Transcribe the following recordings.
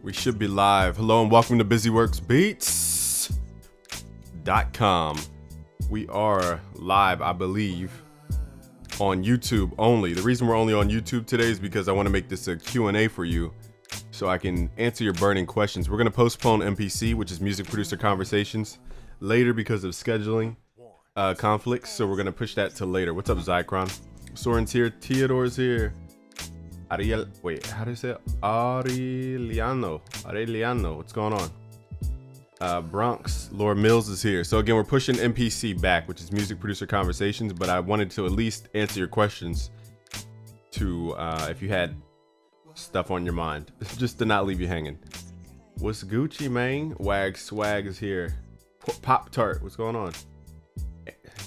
We should be live. Hello and welcome to BusyWorksBeats.com. We are live, I believe, on YouTube only. The reason we're only on YouTube today is because I want to make this a Q&A for you so I can answer your burning questions. We're going to postpone MPC, which is Music Producer Conversations, later because of scheduling uh, conflicts. So we're going to push that to later. What's up, Zycron? Soren's here. Theodore's here. Ariel, wait, how do you say it? Aureliano. Aureliano, what's going on? Uh, Bronx, Laura Mills is here. So again, we're pushing MPC back, which is Music Producer Conversations, but I wanted to at least answer your questions to, uh, if you had stuff on your mind, just to not leave you hanging. What's Gucci, man? Wag Swag is here. Pop Tart, what's going on?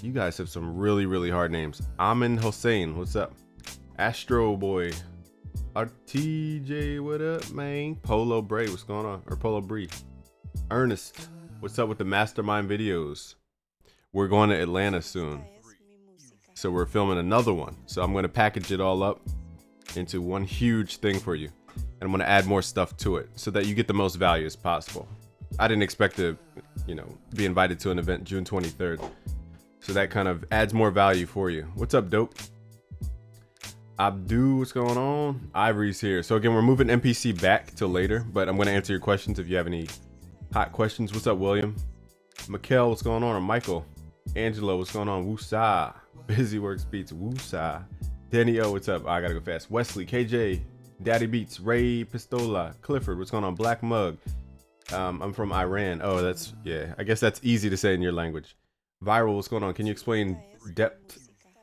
You guys have some really, really hard names. Amin Hossein, what's up? Astro Boy, RTJ, what up, man? Polo Bray, what's going on? Or Polo Bree. Ernest, what's up with the Mastermind videos? We're going to Atlanta soon. So we're filming another one. So I'm going to package it all up into one huge thing for you. And I'm going to add more stuff to it so that you get the most value as possible. I didn't expect to, you know, be invited to an event June 23rd. So that kind of adds more value for you. What's up, dope? Abdu, what's going on? Ivory's here. So again, we're moving MPC back to later, but I'm going to answer your questions if you have any hot questions. What's up, William? Mikkel, what's going on? Or Michael? Angelo, what's going on? Woosa. Busy Works Beats, Woosa. Danny O, what's up? I gotta go fast. Wesley, KJ, Daddy Beats, Ray Pistola, Clifford, what's going on? Black Mug. Um, I'm from Iran. Oh, that's, yeah, I guess that's easy to say in your language. Viral, what's going on? Can you explain depth?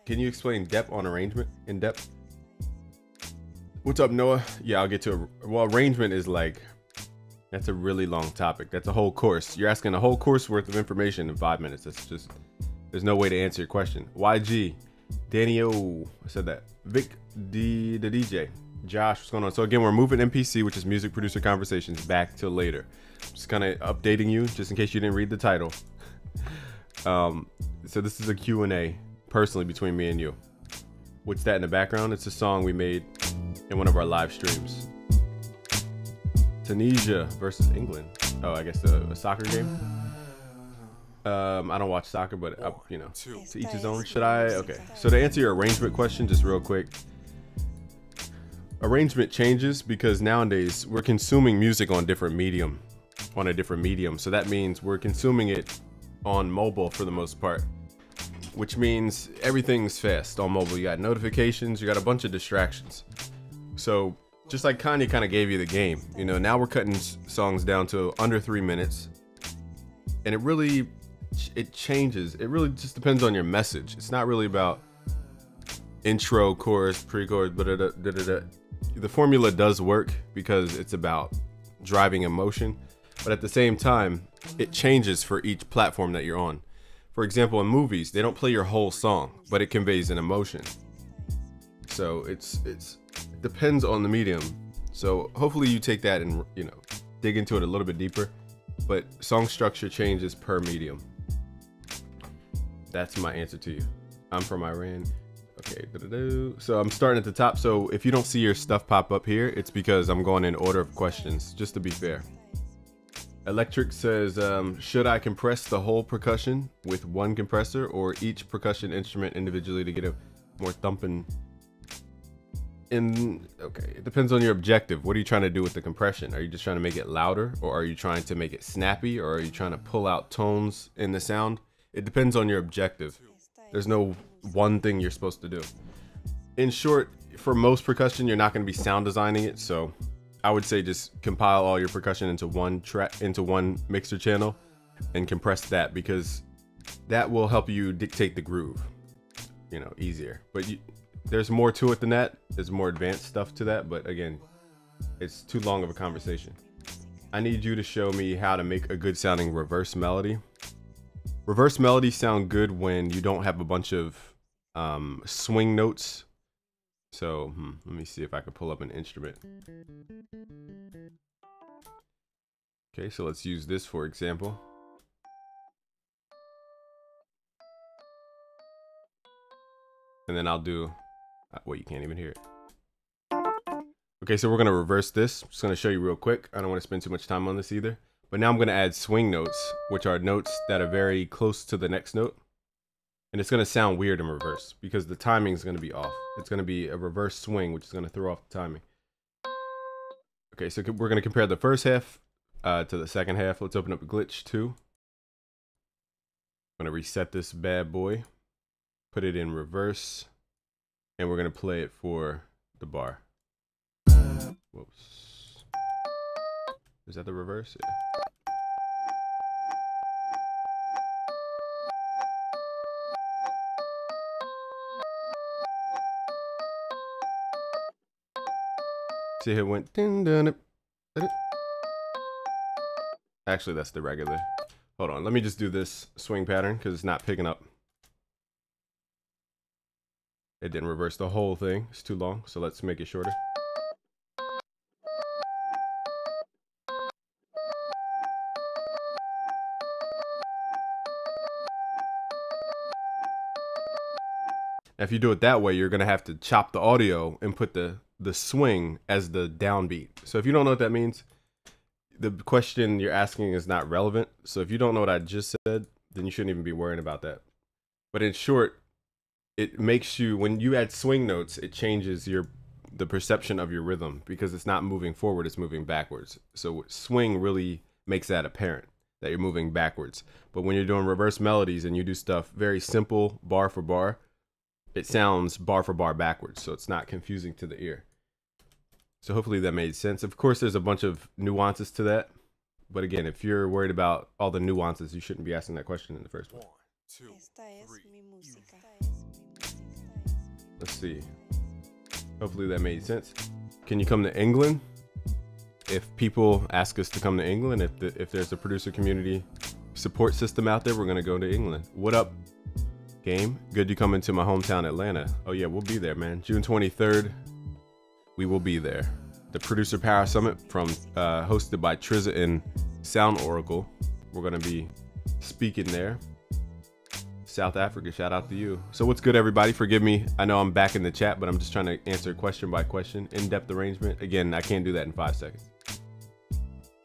Can you explain depth on arrangement in depth? What's up, Noah? Yeah, I'll get to it. Well, arrangement is like, that's a really long topic. That's a whole course. You're asking a whole course worth of information in five minutes. That's just, there's no way to answer your question. YG, Danny O, I said that. Vic D, the DJ. Josh, what's going on? So again, we're moving MPC, which is Music Producer Conversations, back to later. Just kind of updating you, just in case you didn't read the title. um, so this is a Q&A, personally, between me and you. What's that in the background? It's a song we made in one of our live streams. Tunisia versus England. Oh, I guess a, a soccer game. Um, I don't watch soccer, but uh, you know, to each his own. Should I? Okay. So to answer your arrangement question, just real quick. Arrangement changes because nowadays we're consuming music on different medium, on a different medium. So that means we're consuming it on mobile for the most part which means everything's fast on mobile. You got notifications, you got a bunch of distractions. So just like Kanye kind of gave you the game, you know, now we're cutting songs down to under three minutes, and it really it changes. It really just depends on your message. It's not really about intro, chorus, pre-chorus, but the formula does work because it's about driving emotion, but at the same time, it changes for each platform that you're on. For example, in movies, they don't play your whole song, but it conveys an emotion. So it's it's it depends on the medium. So hopefully you take that and you know dig into it a little bit deeper. But song structure changes per medium. That's my answer to you. I'm from Iran. Okay, so I'm starting at the top. So if you don't see your stuff pop up here, it's because I'm going in order of questions, just to be fair. Electric says, um, should I compress the whole percussion with one compressor or each percussion instrument individually to get a more thumping? In okay, it depends on your objective. What are you trying to do with the compression? Are you just trying to make it louder, or are you trying to make it snappy, or are you trying to pull out tones in the sound? It depends on your objective. There's no one thing you're supposed to do. In short, for most percussion, you're not going to be sound designing it, so I would say just compile all your percussion into one track into one mixer channel and compress that because that will help you dictate the groove you know easier. But you, there's more to it than that. There's more advanced stuff to that but again it's too long of a conversation. I need you to show me how to make a good sounding reverse melody. Reverse melodies sound good when you don't have a bunch of um, swing notes so hmm, let me see if I can pull up an instrument. Okay, so let's use this for example. And then I'll do, uh, well, you can't even hear it. Okay, so we're gonna reverse this. just gonna show you real quick. I don't want to spend too much time on this either. But now I'm gonna add swing notes, which are notes that are very close to the next note. And it's gonna sound weird in reverse because the timing is gonna be off. It's gonna be a reverse swing, which is gonna throw off the timing. Okay, so we're gonna compare the first half uh, to the second half. Let's open up glitch two. I'm gonna reset this bad boy, put it in reverse, and we're gonna play it for the bar. Whoops. Is that the reverse? Yeah. See how it went. Dun, dun, dun, Actually, that's the regular. Hold on, let me just do this swing pattern because it's not picking up. It didn't reverse the whole thing. It's too long, so let's make it shorter. if you do it that way, you're gonna have to chop the audio and put the the swing as the downbeat. So if you don't know what that means, the question you're asking is not relevant. So if you don't know what I just said, then you shouldn't even be worrying about that. But in short, it makes you when you add swing notes, it changes your the perception of your rhythm because it's not moving forward, it's moving backwards. So swing really makes that apparent that you're moving backwards. But when you're doing reverse melodies and you do stuff very simple bar for bar, it sounds bar for bar backwards, so it's not confusing to the ear. So hopefully that made sense. Of course, there's a bunch of nuances to that. But again, if you're worried about all the nuances, you shouldn't be asking that question in the first place. One, two, three. Let's see. Hopefully that made sense. Can you come to England? If people ask us to come to England, if the, if there's a producer community support system out there, we're gonna go to England. What up, game? Good you come into my hometown, Atlanta. Oh yeah, we'll be there, man. June 23rd, we will be there. The Producer Power Summit from uh, hosted by Trizza and Sound Oracle. We're gonna be speaking there. South Africa, shout out to you. So what's good, everybody? Forgive me. I know I'm back in the chat, but I'm just trying to answer question by question. In-depth arrangement. Again, I can't do that in five seconds.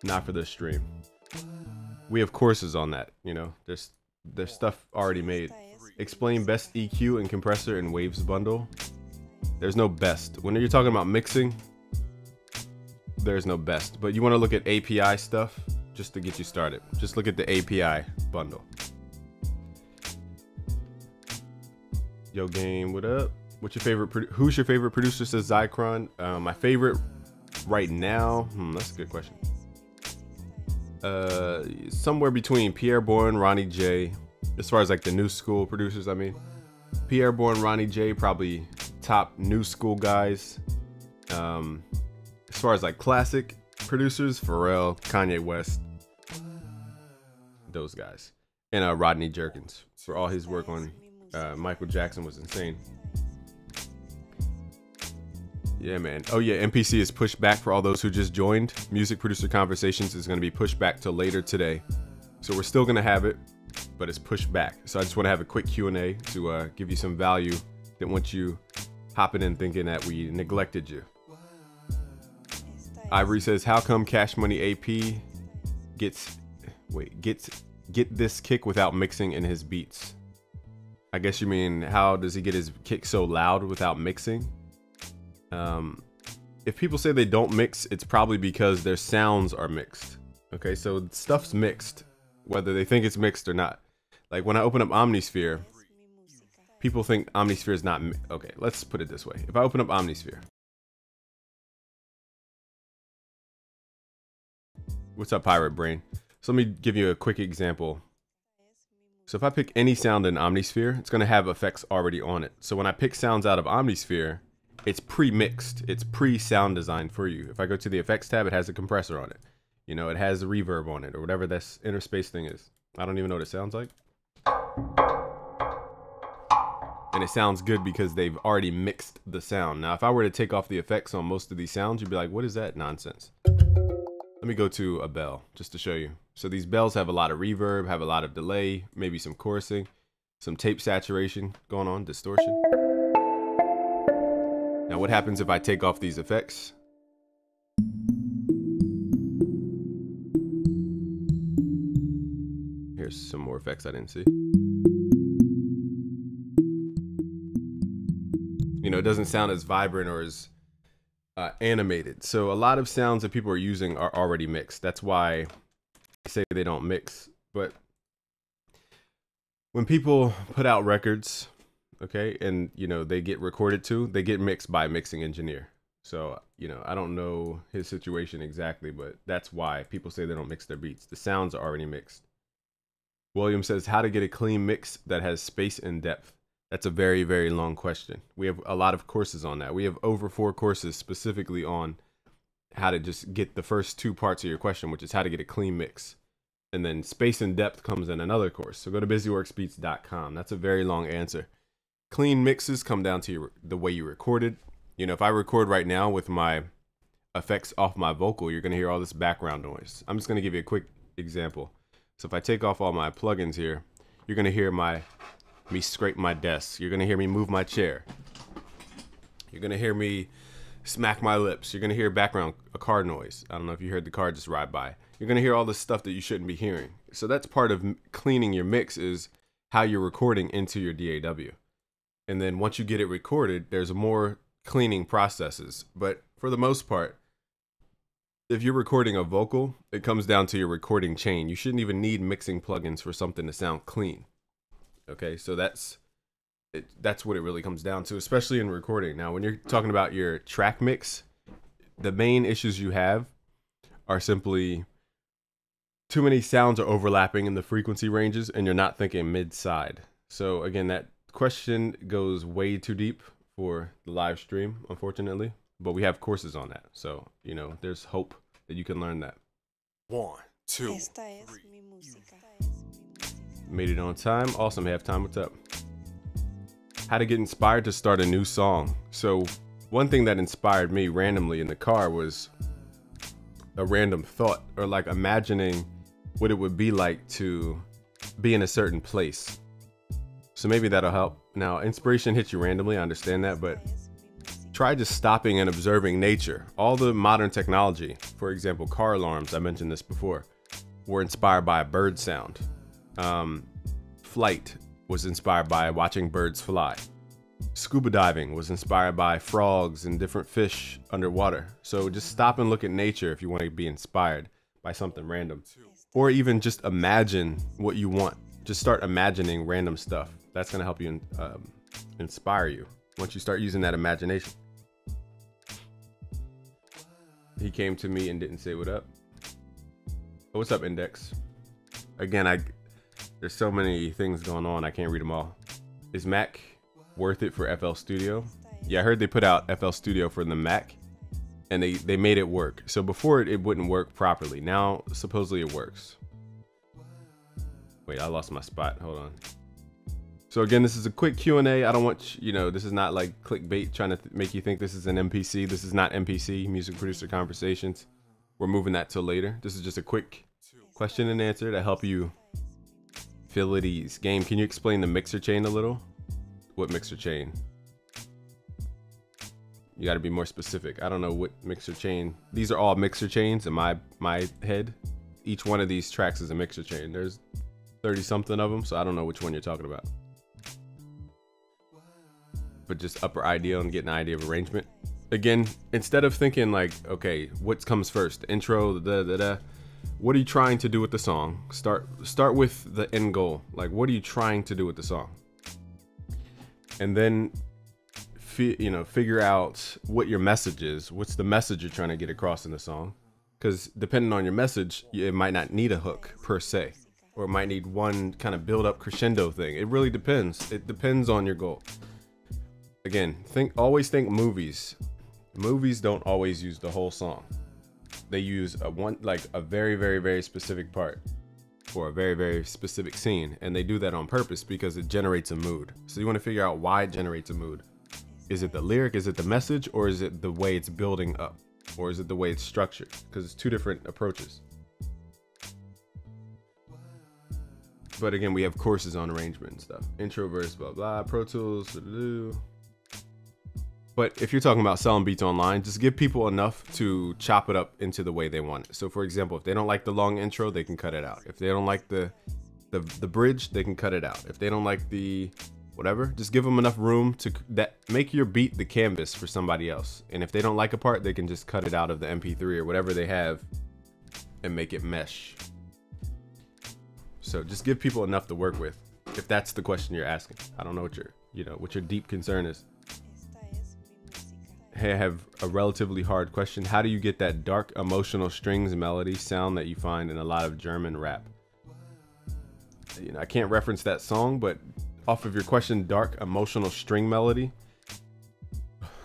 Not for this stream. We have courses on that. You know, there's there's stuff already made. Explain best EQ and compressor and waves bundle. There's no best. When you're talking about mixing, there's no best. But you want to look at API stuff just to get you started. Just look at the API bundle. Yo, game, what up? What's your favorite? Who's your favorite producer? Says Zycron. Uh, my favorite right now. Hmm, that's a good question. Uh, somewhere between Pierre Bourne, Ronnie J. As far as like the new school producers, I mean, Pierre Bourne, Ronnie J. Probably top new school guys. Um, as far as like classic producers, Pharrell, Kanye West, those guys, and uh, Rodney Jerkins for all his work on uh, Michael Jackson was insane. Yeah, man. Oh yeah, MPC is pushed back for all those who just joined. Music Producer Conversations is going to be pushed back to later today, so we're still going to have it, but it's pushed back. So I just want to have a quick Q and A to uh, give you some value. Didn't want you hopping in thinking that we neglected you. Ivory says, "How come Cash Money AP gets wait gets get this kick without mixing in his beats?" I guess you mean how does he get his kick so loud without mixing? Um, if people say they don't mix, it's probably because their sounds are mixed. Okay, so stuff's mixed, whether they think it's mixed or not. Like when I open up Omnisphere, people think Omnisphere is not. Okay, let's put it this way. If I open up Omnisphere, what's up, Pirate Brain? So let me give you a quick example. So if I pick any sound in Omnisphere, it's going to have effects already on it. So when I pick sounds out of Omnisphere, it's pre-mixed. It's pre-sound designed for you. If I go to the effects tab, it has a compressor on it. You know, it has a reverb on it or whatever this interspace thing is. I don't even know what it sounds like and it sounds good because they've already mixed the sound. Now, if I were to take off the effects on most of these sounds, you'd be like, what is that nonsense? Let me go to a bell just to show you. So these bells have a lot of reverb, have a lot of delay, maybe some chorusing, some tape saturation going on, distortion. Now what happens if I take off these effects? Here's some more effects I didn't see. Know, it doesn't sound as vibrant or as uh, animated. So a lot of sounds that people are using are already mixed. That's why they say they don't mix. But when people put out records, okay, and you know they get recorded to, they get mixed by a mixing engineer. So you know, I don't know his situation exactly, but that's why people say they don't mix their beats. The sounds are already mixed. William says how to get a clean mix that has space and depth. That's a very, very long question. We have a lot of courses on that. We have over four courses specifically on how to just get the first two parts of your question, which is how to get a clean mix. And then space and depth comes in another course. So go to busyworksbeats.com. That's a very long answer. Clean mixes come down to your, the way you recorded. You know, if I record right now with my effects off my vocal, you're going to hear all this background noise. I'm just going to give you a quick example. So if I take off all my plugins here, you're going to hear my me scrape my desk. You're gonna hear me move my chair. You're gonna hear me smack my lips. You're gonna hear background a car noise. I don't know if you heard the car just ride by. You're gonna hear all this stuff that you shouldn't be hearing. So that's part of cleaning your mix is how you're recording into your DAW. And then once you get it recorded, there's more cleaning processes. But for the most part, if you're recording a vocal, it comes down to your recording chain. You shouldn't even need mixing plugins for something to sound clean. Okay, so that's it, that's what it really comes down to, especially in recording. Now, when you're talking about your track mix, the main issues you have are simply too many sounds are overlapping in the frequency ranges, and you're not thinking mid side. So again, that question goes way too deep for the live stream, unfortunately. But we have courses on that, so you know there's hope that you can learn that. One, two, three. Made it on time. Awesome. Halftime. What's up? How to get inspired to start a new song. So, one thing that inspired me randomly in the car was a random thought or like imagining what it would be like to be in a certain place. So maybe that'll help. Now, inspiration hits you randomly, I understand that, but try just stopping and observing nature. All the modern technology, for example, car alarms, I mentioned this before, were inspired by a bird sound um, flight was inspired by watching birds fly. Scuba diving was inspired by frogs and different fish underwater. So just stop and look at nature if you want to be inspired by something random. Or even just imagine what you want. Just start imagining random stuff. That's going to help you um, inspire you once you start using that imagination. He came to me and didn't say what up. Oh, what's up, Index? Again, I there's so many things going on, I can't read them all. Is Mac worth it for FL Studio? Yeah, I heard they put out FL Studio for the Mac and they, they made it work. So before it, it wouldn't work properly. Now, supposedly it works. Wait, I lost my spot. Hold on. So again, this is a quick Q&A. I don't want, you know, this is not like clickbait trying to make you think this is an MPC. This is not MPC, Music Producer Conversations. We're moving that till later. This is just a quick question and answer to help you Game, can you explain the mixer chain a little? What mixer chain? You got to be more specific. I don't know what mixer chain. These are all mixer chains in my my head. Each one of these tracks is a mixer chain. There's 30 something of them, so I don't know which one you're talking about. But just upper idea and get an idea of arrangement. Again, instead of thinking like, okay, what comes first? Intro, da da da what are you trying to do with the song? Start start with the end goal. Like what are you trying to do with the song? And then you know, figure out what your message is. What's the message you're trying to get across in the song? Cuz depending on your message, it might not need a hook per se or it might need one kind of build up crescendo thing. It really depends. It depends on your goal. Again, think always think movies. Movies don't always use the whole song they use a one like a very very very specific part for a very very specific scene and they do that on purpose because it generates a mood. So you want to figure out why it generates a mood. Is it the lyric? Is it the message? Or is it the way it's building up? Or is it the way it's structured? Because it's two different approaches. But again we have courses on arrangement and stuff. Intro verse blah blah pro tools but if you're talking about selling beats online, just give people enough to chop it up into the way they want it. So for example, if they don't like the long intro, they can cut it out. If they don't like the the the bridge, they can cut it out. If they don't like the whatever, just give them enough room to that make your beat the canvas for somebody else. And if they don't like a part, they can just cut it out of the MP3 or whatever they have and make it mesh. So just give people enough to work with. If that's the question you're asking. I don't know what your, you know, what your deep concern is. Hey, I have a relatively hard question. How do you get that dark emotional strings melody sound that you find in a lot of German rap? You know, I can't reference that song, but off of your question, dark emotional string melody,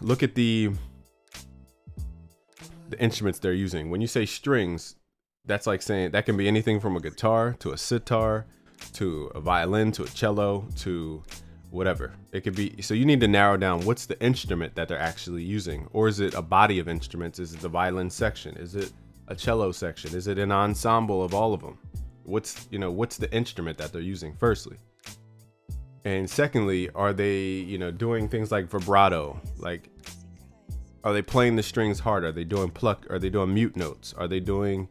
look at the the instruments they're using. When you say strings, that's like saying that can be anything from a guitar to a sitar to a violin to a cello to whatever. It could be so you need to narrow down what's the instrument that they're actually using or is it a body of instruments? Is it the violin section? Is it a cello section? Is it an ensemble of all of them? What's, you know, what's the instrument that they're using firstly? And secondly, are they, you know, doing things like vibrato? Like are they playing the strings hard? Are they doing pluck? Are they doing mute notes? Are they doing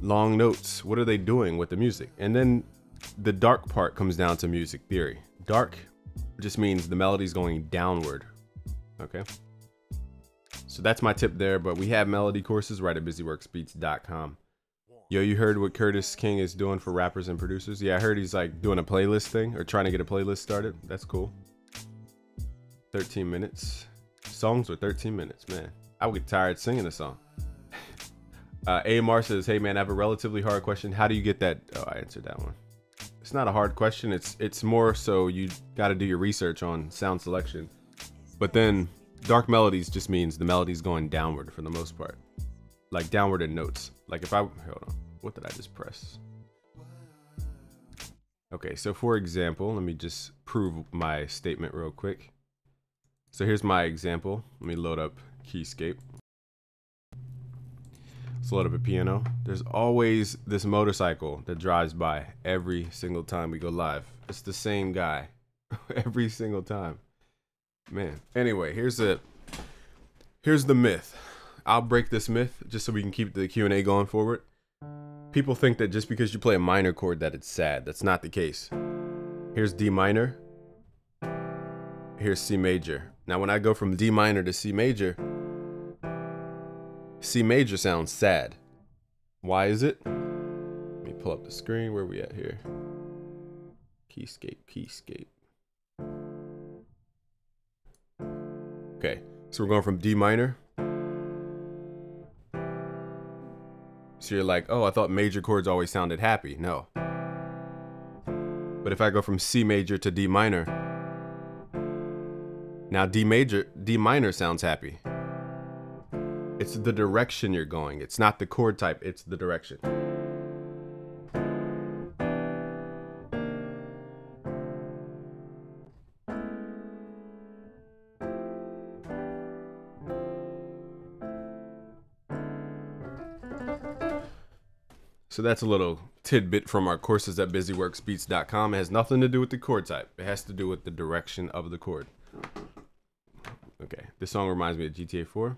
long notes? What are they doing with the music? And then the dark part comes down to music theory. Dark just means the melody's going downward. Okay. So that's my tip there, but we have melody courses right at busyworksbeats.com. Yo, you heard what Curtiss King is doing for rappers and producers? Yeah, I heard he's like doing a playlist thing or trying to get a playlist started. That's cool. 13 minutes. Songs with 13 minutes, man. I would get tired singing a song. Uh, AMR says, "Hey man, I have a relatively hard question. How do you get that?" Oh, I answered that one. It's not a hard question. It's it's more so you got to do your research on sound selection. But then dark melodies just means the melody's going downward for the most part, like downward in notes. Like if I hold on, what did I just press? Okay, so for example, let me just prove my statement real quick. So here's my example. Let me load up Keyscape. Let's up a piano. There's always this motorcycle that drives by every single time we go live. It's the same guy every single time. Man. Anyway, here's the here's the myth. I'll break this myth just so we can keep the Q&A going forward. People think that just because you play a minor chord that it's sad. That's not the case. Here's D minor. Here's C major. Now when I go from D minor to C major, C major sounds sad. Why is it? Let me pull up the screen. Where we at here? Keyscape, keyscape. Okay, so we're going from D minor. So you're like, oh, I thought major chords always sounded happy. No. But if I go from C major to D minor, now D major, D minor sounds happy. It's the direction you're going. It's not the chord type, it's the direction. So that's a little tidbit from our courses at busyworksbeats.com. It has nothing to do with the chord type. It has to do with the direction of the chord. Okay, this song reminds me of GTA 4.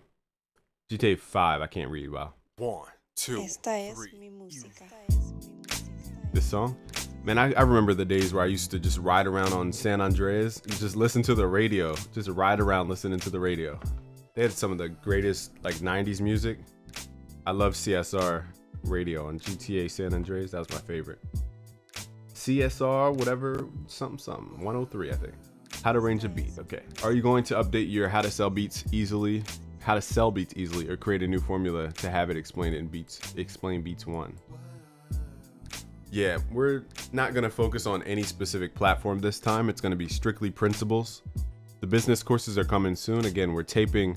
GTA 5, I can't read well. One, two, Esta es three. mi música. This song? Man, I, I remember the days where I used to just ride around on San Andreas and just listen to the radio. Just ride around listening to the radio. They had some of the greatest like 90s music. I love CSR radio on GTA San Andreas. That was my favorite. CSR, whatever, something, something. 103, I think. How to arrange a beat. Okay. Are you going to update your how to sell beats easily how to sell beats easily or create a new formula to have it explained in beats explain beats one. Yeah we're not going to focus on any specific platform this time. It's going to be strictly principles. The business courses are coming soon. Again we're taping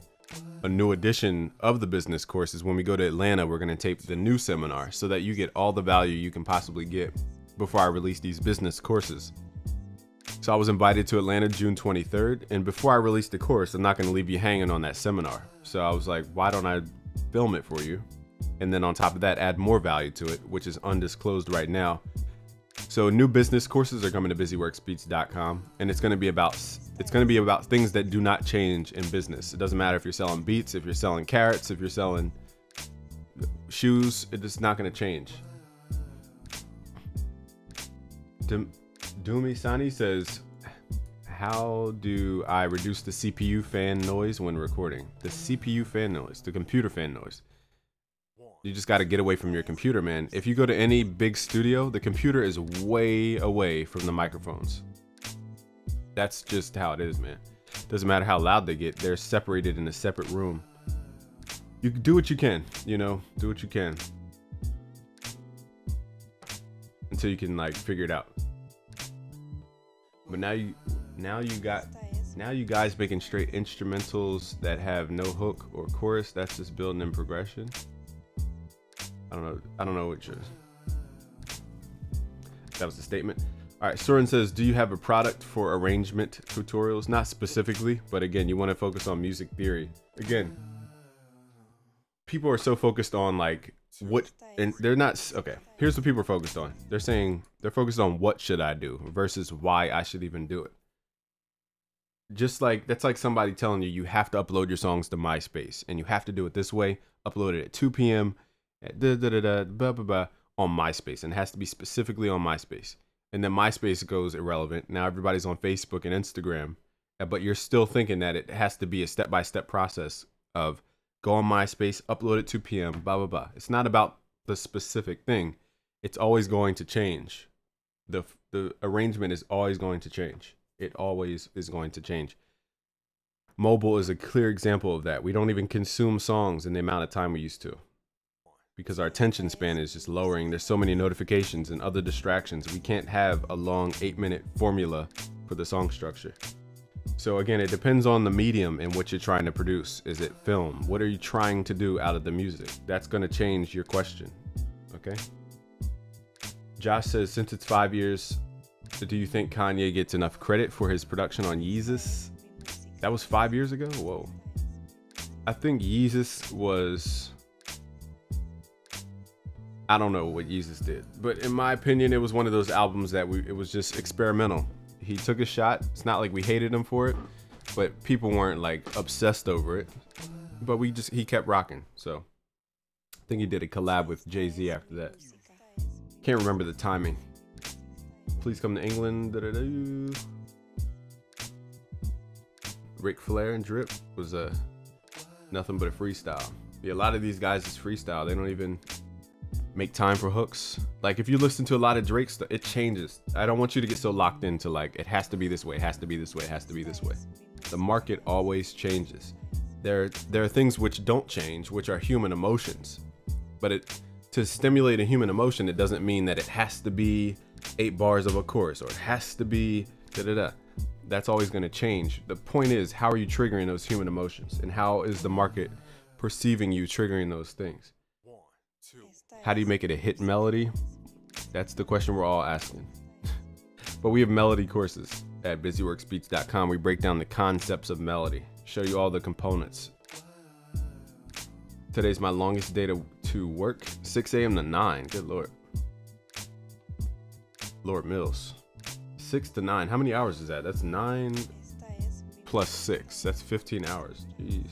a new edition of the business courses. When we go to atlanta we're going to tape the new seminar so that you get all the value you can possibly get before i release these business courses so I was invited to Atlanta June 23rd, and before I release the course, I'm not going to leave you hanging on that seminar. So I was like, why don't I film it for you? And then on top of that, add more value to it, which is undisclosed right now. So new business courses are coming to busyworksbeats.com, and it's going to be about it's going to be about things that do not change in business. It doesn't matter if you're selling beats, if you're selling carrots, if you're selling shoes, it's just not going to change. Dumi Sani says, how do I reduce the CPU fan noise when recording? The CPU fan noise, the computer fan noise. You just got to get away from your computer, man. If you go to any big studio, the computer is way away from the microphones. That's just how it is, man. Doesn't matter how loud they get, they're separated in a separate room. You do what you can, you know, do what you can. Until you can like figure it out. But now you now you got now you guys making straight instrumentals that have no hook or chorus. That's just building in progression. I don't know. I don't know what yours. That was the statement. All right, Soren says, do you have a product for arrangement tutorials? Not specifically, but again, you want to focus on music theory. Again, people are so focused on like what, and they're not, okay, here's what people are focused on. They're saying, they're focused on what should I do versus why I should even do it. Just like, that's like somebody telling you, you have to upload your songs to MySpace and you have to do it this way, upload it at 2 p.m. Da, da, da, da, blah, blah, blah, on MySpace and it has to be specifically on MySpace. And then MySpace goes irrelevant. Now everybody's on Facebook and Instagram, uh, but you're still thinking that it has to be a step by step process of go on MySpace, upload it 2 p.m., blah, blah, blah. It's not about the specific thing. It's always going to change. The, the arrangement is always going to change. It always is going to change. Mobile is a clear example of that. We don't even consume songs in the amount of time we used to because our attention span is just lowering. There's so many notifications and other distractions. We can't have a long eight minute formula for the song structure. So again, it depends on the medium and what you're trying to produce. Is it film? What are you trying to do out of the music? That's gonna change your question, okay? Josh says, since it's five years, do you think Kanye gets enough credit for his production on Yeezus? That was five years ago? Whoa. I think Yeezus was I don't know what Yeezus did, but in my opinion, it was one of those albums that we it was just experimental. He took a shot. It's not like we hated him for it, but people weren't like obsessed over it. But we just he kept rocking. So I think he did a collab with Jay Z after that. Can't remember the timing. Please come to England. Da -da -da. Ric Flair and Drip was a nothing but a freestyle. Yeah, a lot of these guys is freestyle. They don't even make time for hooks. Like if you listen to a lot of Drake stuff, it changes. I don't want you to get so locked into like it has to be this way, it has to be this way, it has to be this way. The market always changes. There there are things which don't change, which are human emotions. But it to stimulate a human emotion, it doesn't mean that it has to be eight bars of a chorus or it has to be da da da. That's always going to change. The point is, how are you triggering those human emotions, and how is the market perceiving you triggering those things? How do you make it a hit melody? That's the question we're all asking. but we have melody courses at busyworksbeats.com. We break down the concepts of melody, show you all the components. Today's my longest day to, to work, 6 a.m. to 9. Good lord. Lord Mills. 6 to 9. How many hours is that? That's 9 plus 6. That's 15 hours. Jeez.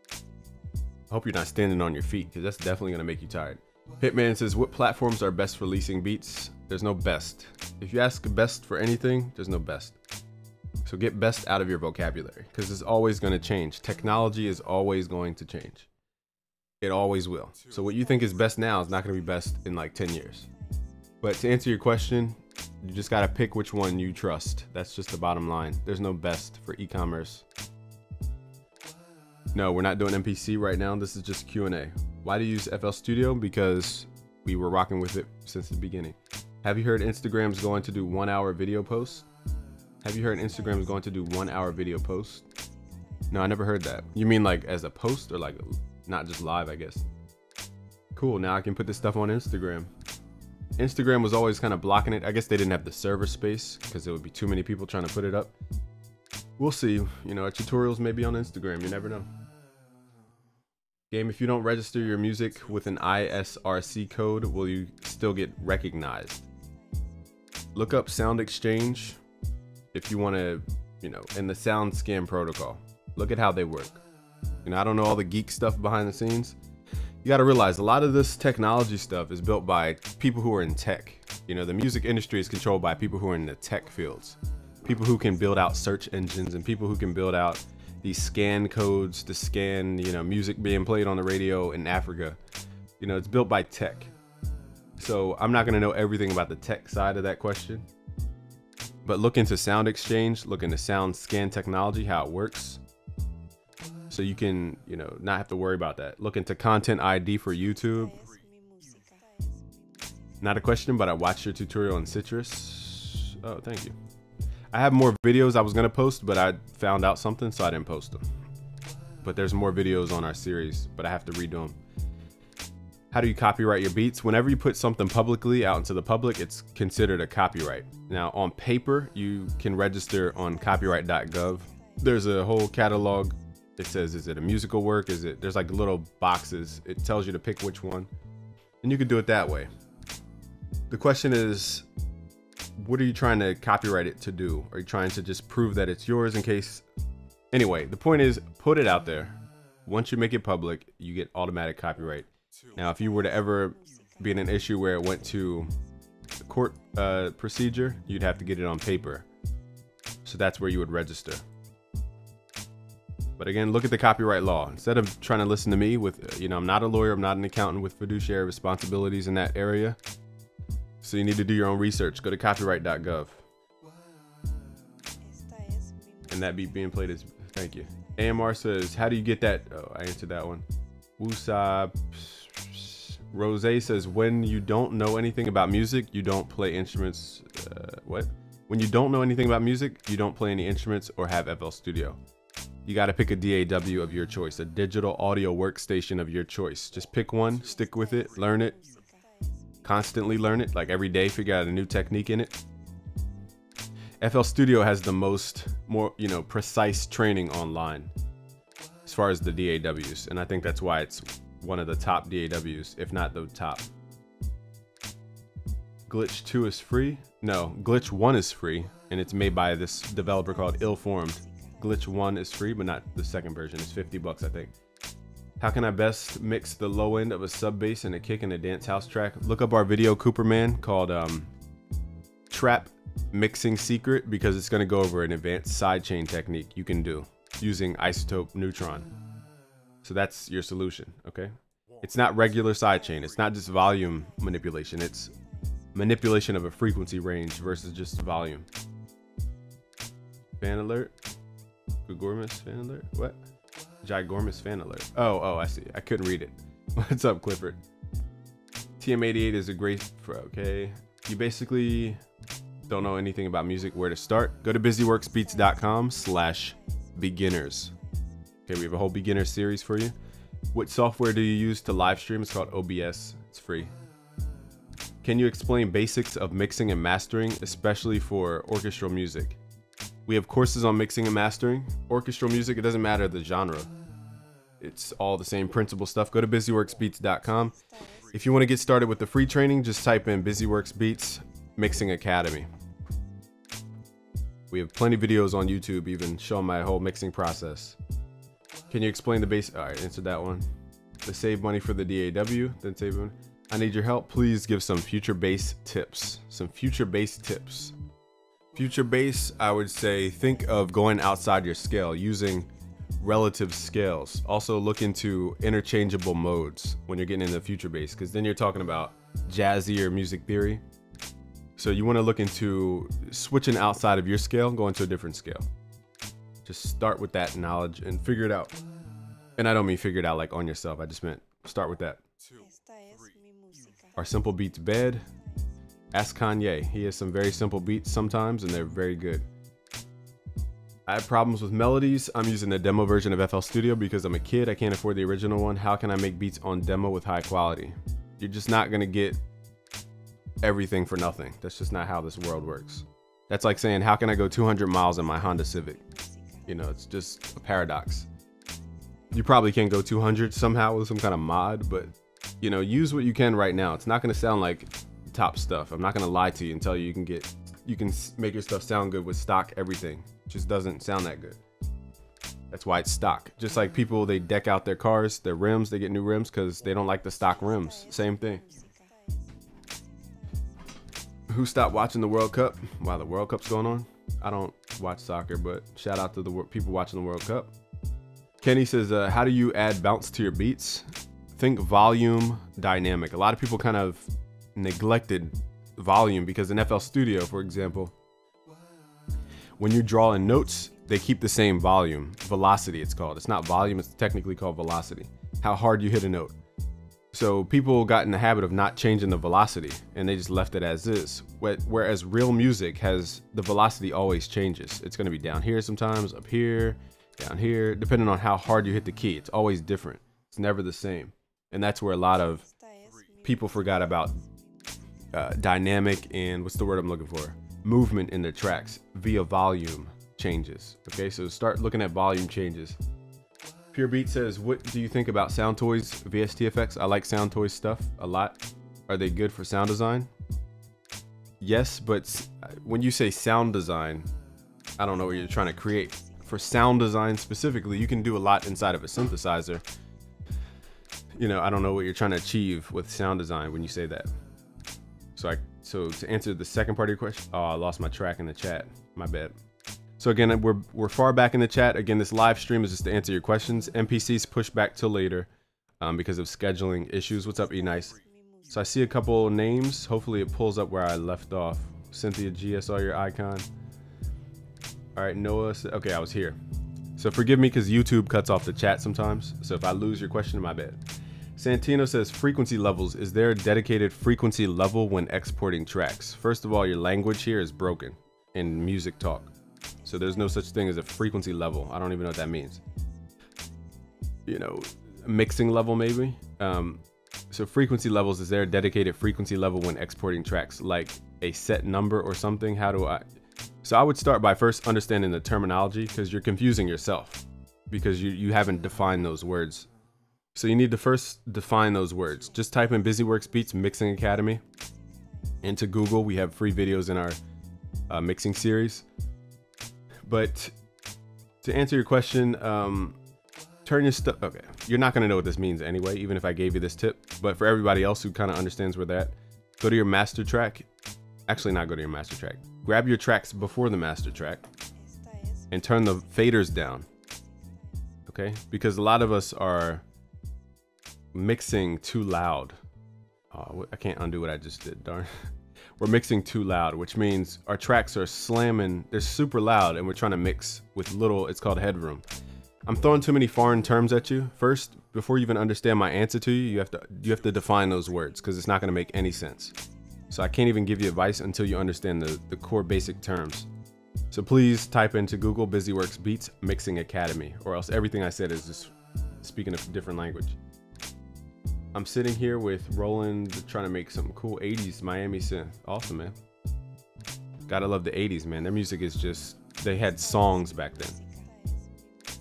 I hope you're not standing on your feet because that's definitely going to make you tired. Hitman says, what platforms are best for leasing beats? There's no best. If you ask best for anything, there's no best. So get best out of your vocabulary because it's always going to change. Technology is always going to change. It always will. So what you think is best now is not going to be best in like 10 years. But to answer your question, you just got to pick which one you trust. That's just the bottom line. There's no best for e-commerce. No, we're not doing MPC right now. This is just Q&A. Why do you use FL Studio? Because we were rocking with it since the beginning. Have you heard Instagram's going to do one hour video posts? Have you heard Instagram is going to do one hour video posts? No, I never heard that. You mean like as a post or like not just live, I guess. Cool, now I can put this stuff on Instagram. Instagram was always kind of blocking it. I guess they didn't have the server space because there would be too many people trying to put it up. We'll see. You know, our tutorials may be on Instagram. You never know. Game, if you don't register your music with an ISRC code, will you still get recognized? Look up Sound Exchange if you want to, you know, in the Sound Scan protocol. Look at how they work. You know, I don't know all the geek stuff behind the scenes. You got to realize a lot of this technology stuff is built by people who are in tech. You know, the music industry is controlled by people who are in the tech fields, people who can build out search engines and people who can build out these scan codes to scan, you know, music being played on the radio in Africa. You know, it's built by tech. So I'm not going to know everything about the tech side of that question. But look into Sound Exchange, look into Sound Scan technology, how it works. So you can, you know, not have to worry about that. Look into Content ID for YouTube. Not a question, but I watched your tutorial on Citrus. Oh, thank you. I have more videos I was gonna post, but I found out something, so I didn't post them. But there's more videos on our series, but I have to redo them. How do you copyright your beats? Whenever you put something publicly out into the public, it's considered a copyright. Now, on paper, you can register on copyright.gov. There's a whole catalog. It says, is it a musical work? Is it, there's like little boxes. It tells you to pick which one. And you can do it that way. The question is, what are you trying to copyright it to do? Are you trying to just prove that it's yours in case? Anyway, the point is put it out there. Once you make it public, you get automatic copyright. Now, if you were to ever be in an issue where it went to court uh, procedure, you'd have to get it on paper. So that's where you would register. But again, look at the copyright law. Instead of trying to listen to me with, you know, I'm not a lawyer, I'm not an accountant with fiduciary responsibilities in that area. So you need to do your own research. Go to copyright.gov. And that beat being played is thank you. AMR says, how do you get that? Oh, I answered that one. Woosab Rose says, when you don't know anything about music, you don't play instruments. Uh, what? When you don't know anything about music, you don't play any instruments or have FL Studio. You got to pick a DAW of your choice, a digital audio workstation of your choice. Just pick one, stick with it, learn it, constantly learn it, like every day, figure out a new technique in it. FL Studio has the most, more, you know, precise training online as far as the DAWs. And I think that's why it's one of the top DAWs, if not the top. Glitch 2 is free? No, Glitch 1 is free, and it's made by this developer called Illformed. Glitch 1 is free, but not the second version. It's 50 bucks, I think. How can I best mix the low end of a sub bass and a kick in a dance house track? Look up our video Cooperman called um, Trap Mixing Secret because it's going to go over an advanced sidechain technique you can do using iZotope Neutron. So that's your solution, okay? It's not regular sidechain. It's not just volume manipulation. It's manipulation of a frequency range versus just volume. Fan alert. Gregormus fan alert. What? Gigormus fan alert. Oh, oh, I see. I couldn't read it. What's up, Clifford? TM88 is a great for okay. You basically don't know anything about music, where to start? Go to busyworksbeats.com slash beginners. Okay, we have a whole beginner series for you. What software do you use to live stream? It's called OBS. It's free. Can you explain basics of mixing and mastering, especially for orchestral music? We have courses on mixing and mastering. Orchestral music, it doesn't matter the genre. It's all the same principle stuff. Go to busyworksbeats.com. If you want to get started with the free training, just type in busyworksbeats mixing academy. We have plenty of videos on YouTube even showing my whole mixing process. Can you explain the base? All right, answer that one. To save money for the DAW, then save money. I need your help. Please give some future bass tips. Some future bass tips. Future bass, I would say think of going outside your scale using relative scales. Also look into interchangeable modes when you're getting into future bass because then you're talking about jazzier music theory. So you want to look into switching outside of your scale, going to a different scale. Just start with that knowledge and figure it out. And I don't mean figure it out like on yourself. I just meant start with that. Our simple beats bad? Ask Kanye. He has some very simple beats sometimes, and they're very good. I have problems with melodies. I'm using the demo version of FL Studio because I'm a kid. I can't afford the original one. How can I make beats on demo with high quality? You're just not going to get everything for nothing. That's just not how this world works. That's like saying, how can I go 200 miles in my Honda Civic? You know, it's just a paradox. You probably can't go 200 somehow with some kind of mod, but you know, use what you can right now. It's not going to sound like top stuff. I'm not gonna lie to you and tell you you can get you can make your stuff sound good with stock everything. It just doesn't sound that good. That's why it's stock. Just like people they deck out their cars, their rims, they get new rims because they don't like the stock rims. Same thing. who stopped watching the World Cup while the World Cup's going on? I don't watch soccer, but shout out to the people watching the World Cup. Kenny says, uh, "How do you add bounce to your beats?" Think volume, dynamic. A lot of people kind of neglected volume because in FL Studio, for example, when you draw in notes, they keep the same volume, velocity. It's called. It's not volume. It's technically called velocity. How hard you hit a note. So people got in the habit of not changing the velocity and they just left it as is. Whereas real music has the velocity always changes. It's going to be down here sometimes, up here, down here, depending on how hard you hit the key. It's always different. It's never the same. And that's where a lot of people forgot about uh, dynamic and what's the word I'm looking for? Movement in the tracks via volume changes. Okay, so start looking at volume changes. Pure Beat says, what do you think about Soundtoys VSTFX? I like Soundtoys stuff a lot. Are they good for sound design? Yes, but when you say sound design, I don't know what you're trying to create. For sound design specifically, you can do a lot inside of a synthesizer. You know, I don't know what you're trying to achieve with sound design when you say that. So I so to answer the second part of your question, oh, I lost my track in the chat. My bad. So again, we're, we're far back in the chat. Again, this live stream is just to answer your questions. MPC's push back till later um, because of scheduling issues. What's up, E Nice? So I see a couple names. Hopefully it pulls up where I left off. Cynthia G, I saw your icon. All right, Noah. Okay, I was here. So forgive me because YouTube cuts off the chat sometimes. So if I lose your question, my bad. Santino says frequency levels. Is there a dedicated frequency level when exporting tracks? First of all, your language here is broken in music talk. So there's no such thing as a frequency level. I don't even know what that means. You know, mixing level maybe. Um, so frequency levels, is there a dedicated frequency level when exporting tracks? Like a set number or something? How do I? So I would start by first understanding the terminology because you're confusing yourself because you, you haven't defined those words. So you need to first define those words. Just type in BusyWorks Beats Mixing Academy into Google. We have free videos in our uh, mixing series. But to answer your question, um, turn your stuff. Okay, you're not gonna know what this means anyway, even if I gave you this tip. But for everybody else who kind of understands where that, go to your master track. Actually, not go to your master track. Grab your tracks before the master track and turn the faders down. Okay, because a lot of us are mixing too loud. Oh, I can't undo what I just did. Darn. we're mixing too loud, which means our tracks are slamming, they're super loud, and we're trying to mix with little, it's called headroom. I'm throwing too many foreign terms at you. First, before you even understand my answer to you, you have to you have to define those words because it's not gonna make any sense. So I can't even give you advice until you understand the, the core basic terms. So please type into Google BusyWorks Beats Mixing Academy, or else everything I said is just speaking a different language. I'm sitting here with Roland trying to make some cool 80s Miami synth. Awesome, man. Gotta love the 80s, man. Their music is just, they had songs back then.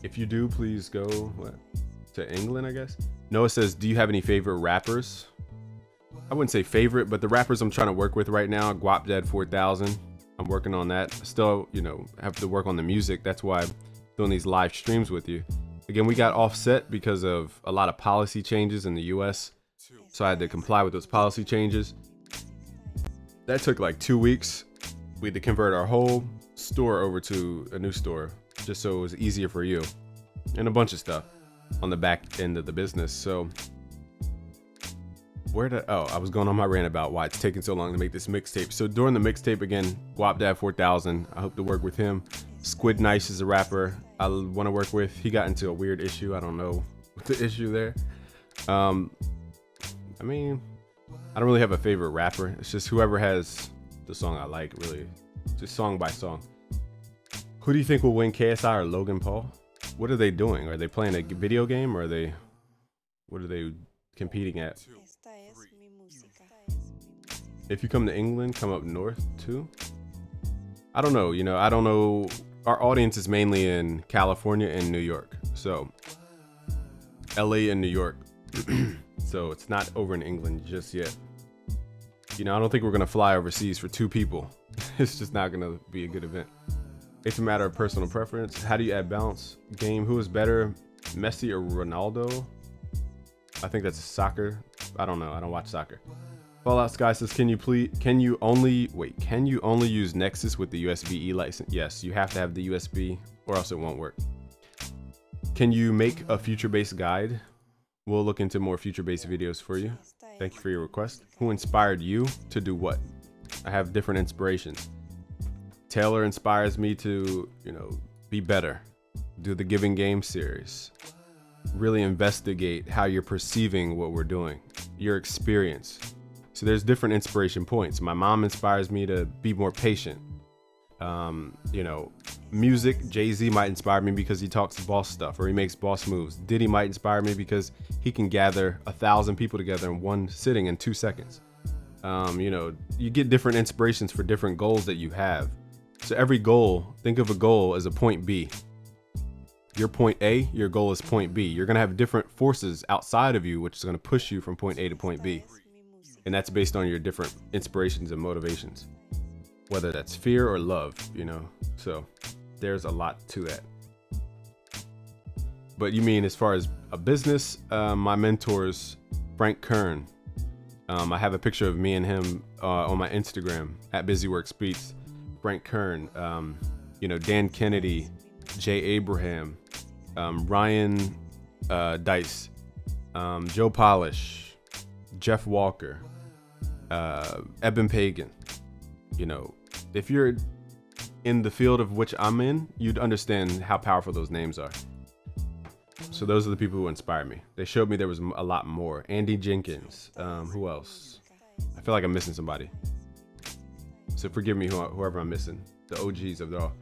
If you do, please go what, to England, I guess. Noah says, do you have any favorite rappers? I wouldn't say favorite, but the rappers I'm trying to work with right now, Guap Dead 4000. I'm working on that. Still, you know, have to work on the music. That's why I'm doing these live streams with you. Again, we got offset because of a lot of policy changes in the US. So I had to comply with those policy changes. That took like two weeks. We had to convert our whole store over to a new store just so it was easier for you and a bunch of stuff on the back end of the business. So where did oh I was going on my rant about why it's taking so long to make this mixtape. So during the mixtape again, Guap Dad 4000, I hope to work with him. Squid Nice is a rapper I want to work with. He got into a weird issue. I don't know what the issue there. Um, I mean, I don't really have a favorite rapper. It's just whoever has the song I like, really, just song by song. Who do you think will win, KSI or Logan Paul? What are they doing? Are they playing a video game or are they, what are they competing at? If you come to England, come up north too. I don't know. You know, I don't know our audience is mainly in California and New York. So LA and New York. so it's not over in England just yet. You know, I don't think we're gonna fly overseas for two people. it's just not gonna be a good event. It's a matter of personal preference. How do you add balance? Game, who is better, Messi or Ronaldo? I think that's soccer. I don't know. I don't watch soccer. Fallout Sky says, "Can you please? Can you only wait? Can you only use Nexus with the USB-E license? Yes, you have to have the USB, or else it won't work. Can you make a future-based guide? We'll look into more future-based videos for you. Thank you for your request. Who inspired you to do what? I have different inspirations. Taylor inspires me to, you know, be better. Do the Giving Game series. Really investigate how you're perceiving what we're doing, your experience." So there's different inspiration points. My mom inspires me to be more patient. Um, you know, music, Jay Z might inspire me because he talks boss stuff or he makes boss moves. Diddy might inspire me because he can gather a thousand people together in one sitting in two seconds. Um, you know, you get different inspirations for different goals that you have. So every goal, think of a goal as a point B. Your point A, your goal is point B. You're gonna have different forces outside of you, which is gonna push you from point A to point B and that's based on your different inspirations and motivations whether that's fear or love you know? So there's a lot to that. But you mean as far as a business? Uh, my mentors frank kern. Um, i have a picture of me and him uh, on my instagram at busyworks beats frank kern um, you know dan kennedy jay abraham um, ryan uh, Deiss um, joe polish jeff walker uh, Eben Pagan. You know, if you're in the field of which I'm in, you'd understand how powerful those names are. So those are the people who inspired me. They showed me there was a lot more. Andy Jenkins. Um, who else? I feel like I'm missing somebody. So forgive me whoever I'm missing. The OGs of it all.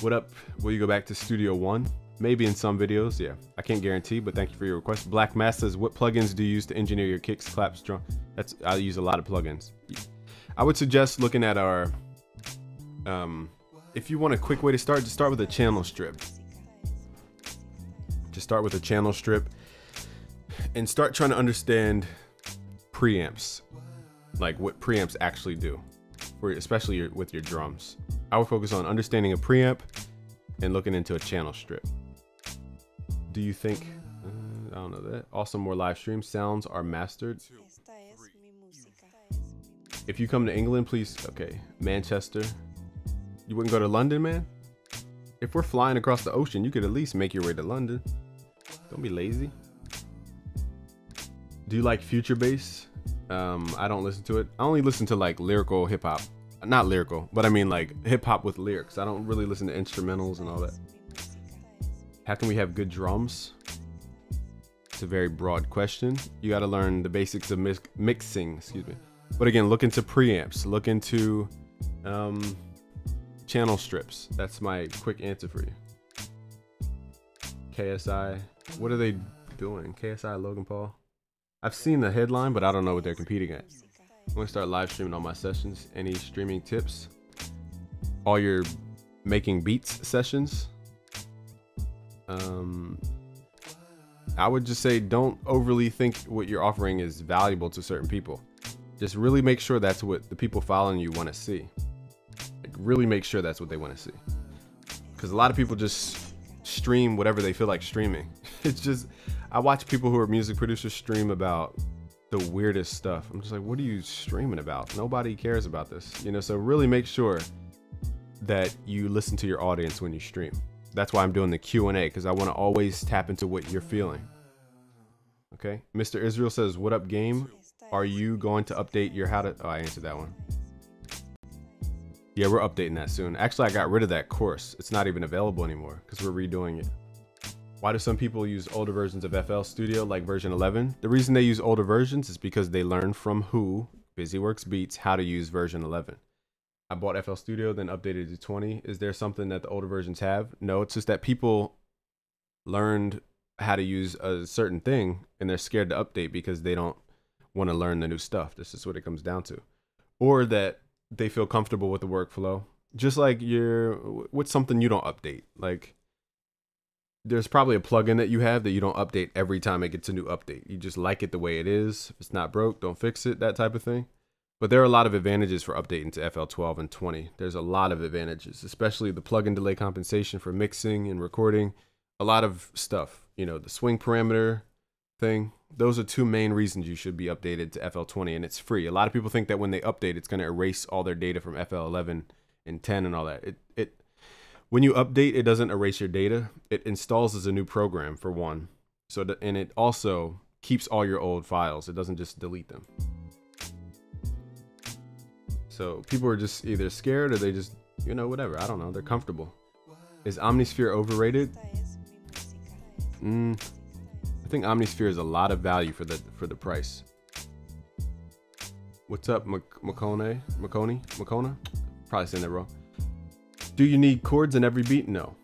What up? Will you go back to Studio One? Maybe in some videos. Yeah, I can't guarantee, but thank you for your request. Black Mass says, "What plugins do you use to engineer your kicks, claps, drum?" That's I use a lot of plugins. I would suggest looking at our um if you want a quick way to start, just start with a channel strip. Just start with a channel strip and start trying to understand preamps. Like what preamps actually do. For especially your, with your drums. I would focus on understanding a preamp and looking into a channel strip. Do you think uh, I don't know that. Also more live stream sounds are mastered if you come to England, please, okay, Manchester. You wouldn't go to London, man? If we're flying across the ocean, you could at least make your way to London. Don't be lazy. Do you like future bass? Um, I don't listen to it. I only listen to like lyrical hip hop. Not lyrical, but I mean like hip hop with lyrics. I don't really listen to instrumentals and all that. How can we have good drums? It's a very broad question. You got to learn the basics of mix mixing, excuse me. But again, look into preamps, look into um, channel strips. That's my quick answer for you. KSI, what are they doing? KSI Logan Paul? I've seen the headline, but I don't know what they're competing at. I'm gonna start live streaming all my sessions. Any streaming tips? All your making beats sessions. Um, I would just say don't overly think what you're offering is valuable to certain people. Just really make sure that's what the people following you want to see. Like really make sure that's what they want to see. Because a lot of people just stream whatever they feel like streaming. It's just, I watch people who are music producers stream about the weirdest stuff. I'm just like, what are you streaming about? Nobody cares about this. You know, so really make sure that you listen to your audience when you stream. That's why I'm doing the Q&A because I want to always tap into what you're feeling. Okay. Mr. Israel says, what up game? Are you going to update your how to? Oh, I answered that one. Yeah, we're updating that soon. Actually, I got rid of that course. It's not even available anymore because we're redoing it. Why do some people use older versions of FL Studio like version 11? The reason they use older versions is because they learned from who, BusyWorks Beats, how to use version 11. I bought FL Studio, then updated to 20. Is there something that the older versions have? No, it's just that people learned how to use a certain thing and they're scared to update because they don't want to learn the new stuff. This is what it comes down to. Or that they feel comfortable with the workflow. Just like you're what's something you don't update. Like there's probably a plugin that you have that you don't update every time it gets a new update. You just like it the way it is. If it's not broke, don't fix it, that type of thing. But there are a lot of advantages for updating to FL12 and 20. There's a lot of advantages, especially the plugin delay compensation for mixing and recording. A lot of stuff, you know, the swing parameter, thing. Those are two main reasons you should be updated to FL20, and it's free. A lot of people think that when they update, it's going to erase all their data from FL11 and 10 and all that. It it when you update, it doesn't erase your data. It installs as a new program for one. So and it also keeps all your old files. It doesn't just delete them. So people are just either scared or they just, you know, whatever. I don't know. They're comfortable. Is Omnisphere overrated? Mm, I think Omnisphere is a lot of value for the for the price. What's up, McCone? McConey? McCona? Probably saying that wrong. Do you need chords in every beat? No.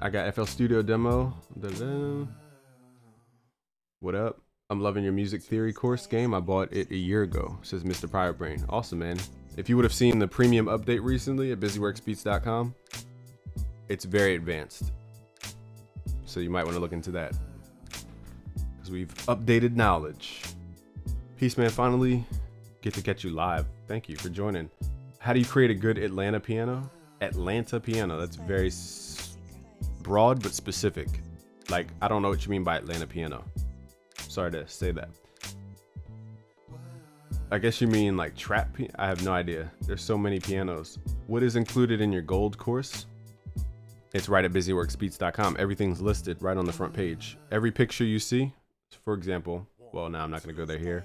I got FL Studio demo. What up? I'm loving your music theory course game. I bought it a year ago, says Mr. Pirate Brain. Awesome, man. If you would have seen the premium update recently at busyworksbeats.com, it's very advanced. So you might want to look into that. Because we've updated knowledge. Peace, man. Finally get to catch you live. Thank you for joining. How do you create a good Atlanta piano? Atlanta piano. That's very broad but specific. Like, I don't know what you mean by Atlanta piano. Sorry to say that. I guess you mean like trap. I have no idea. There's so many pianos. What is included in your gold course? It's right at busyworksbeats.com. Everything's listed right on the front page. Every picture you see, for example, well, now I'm not going to go there here.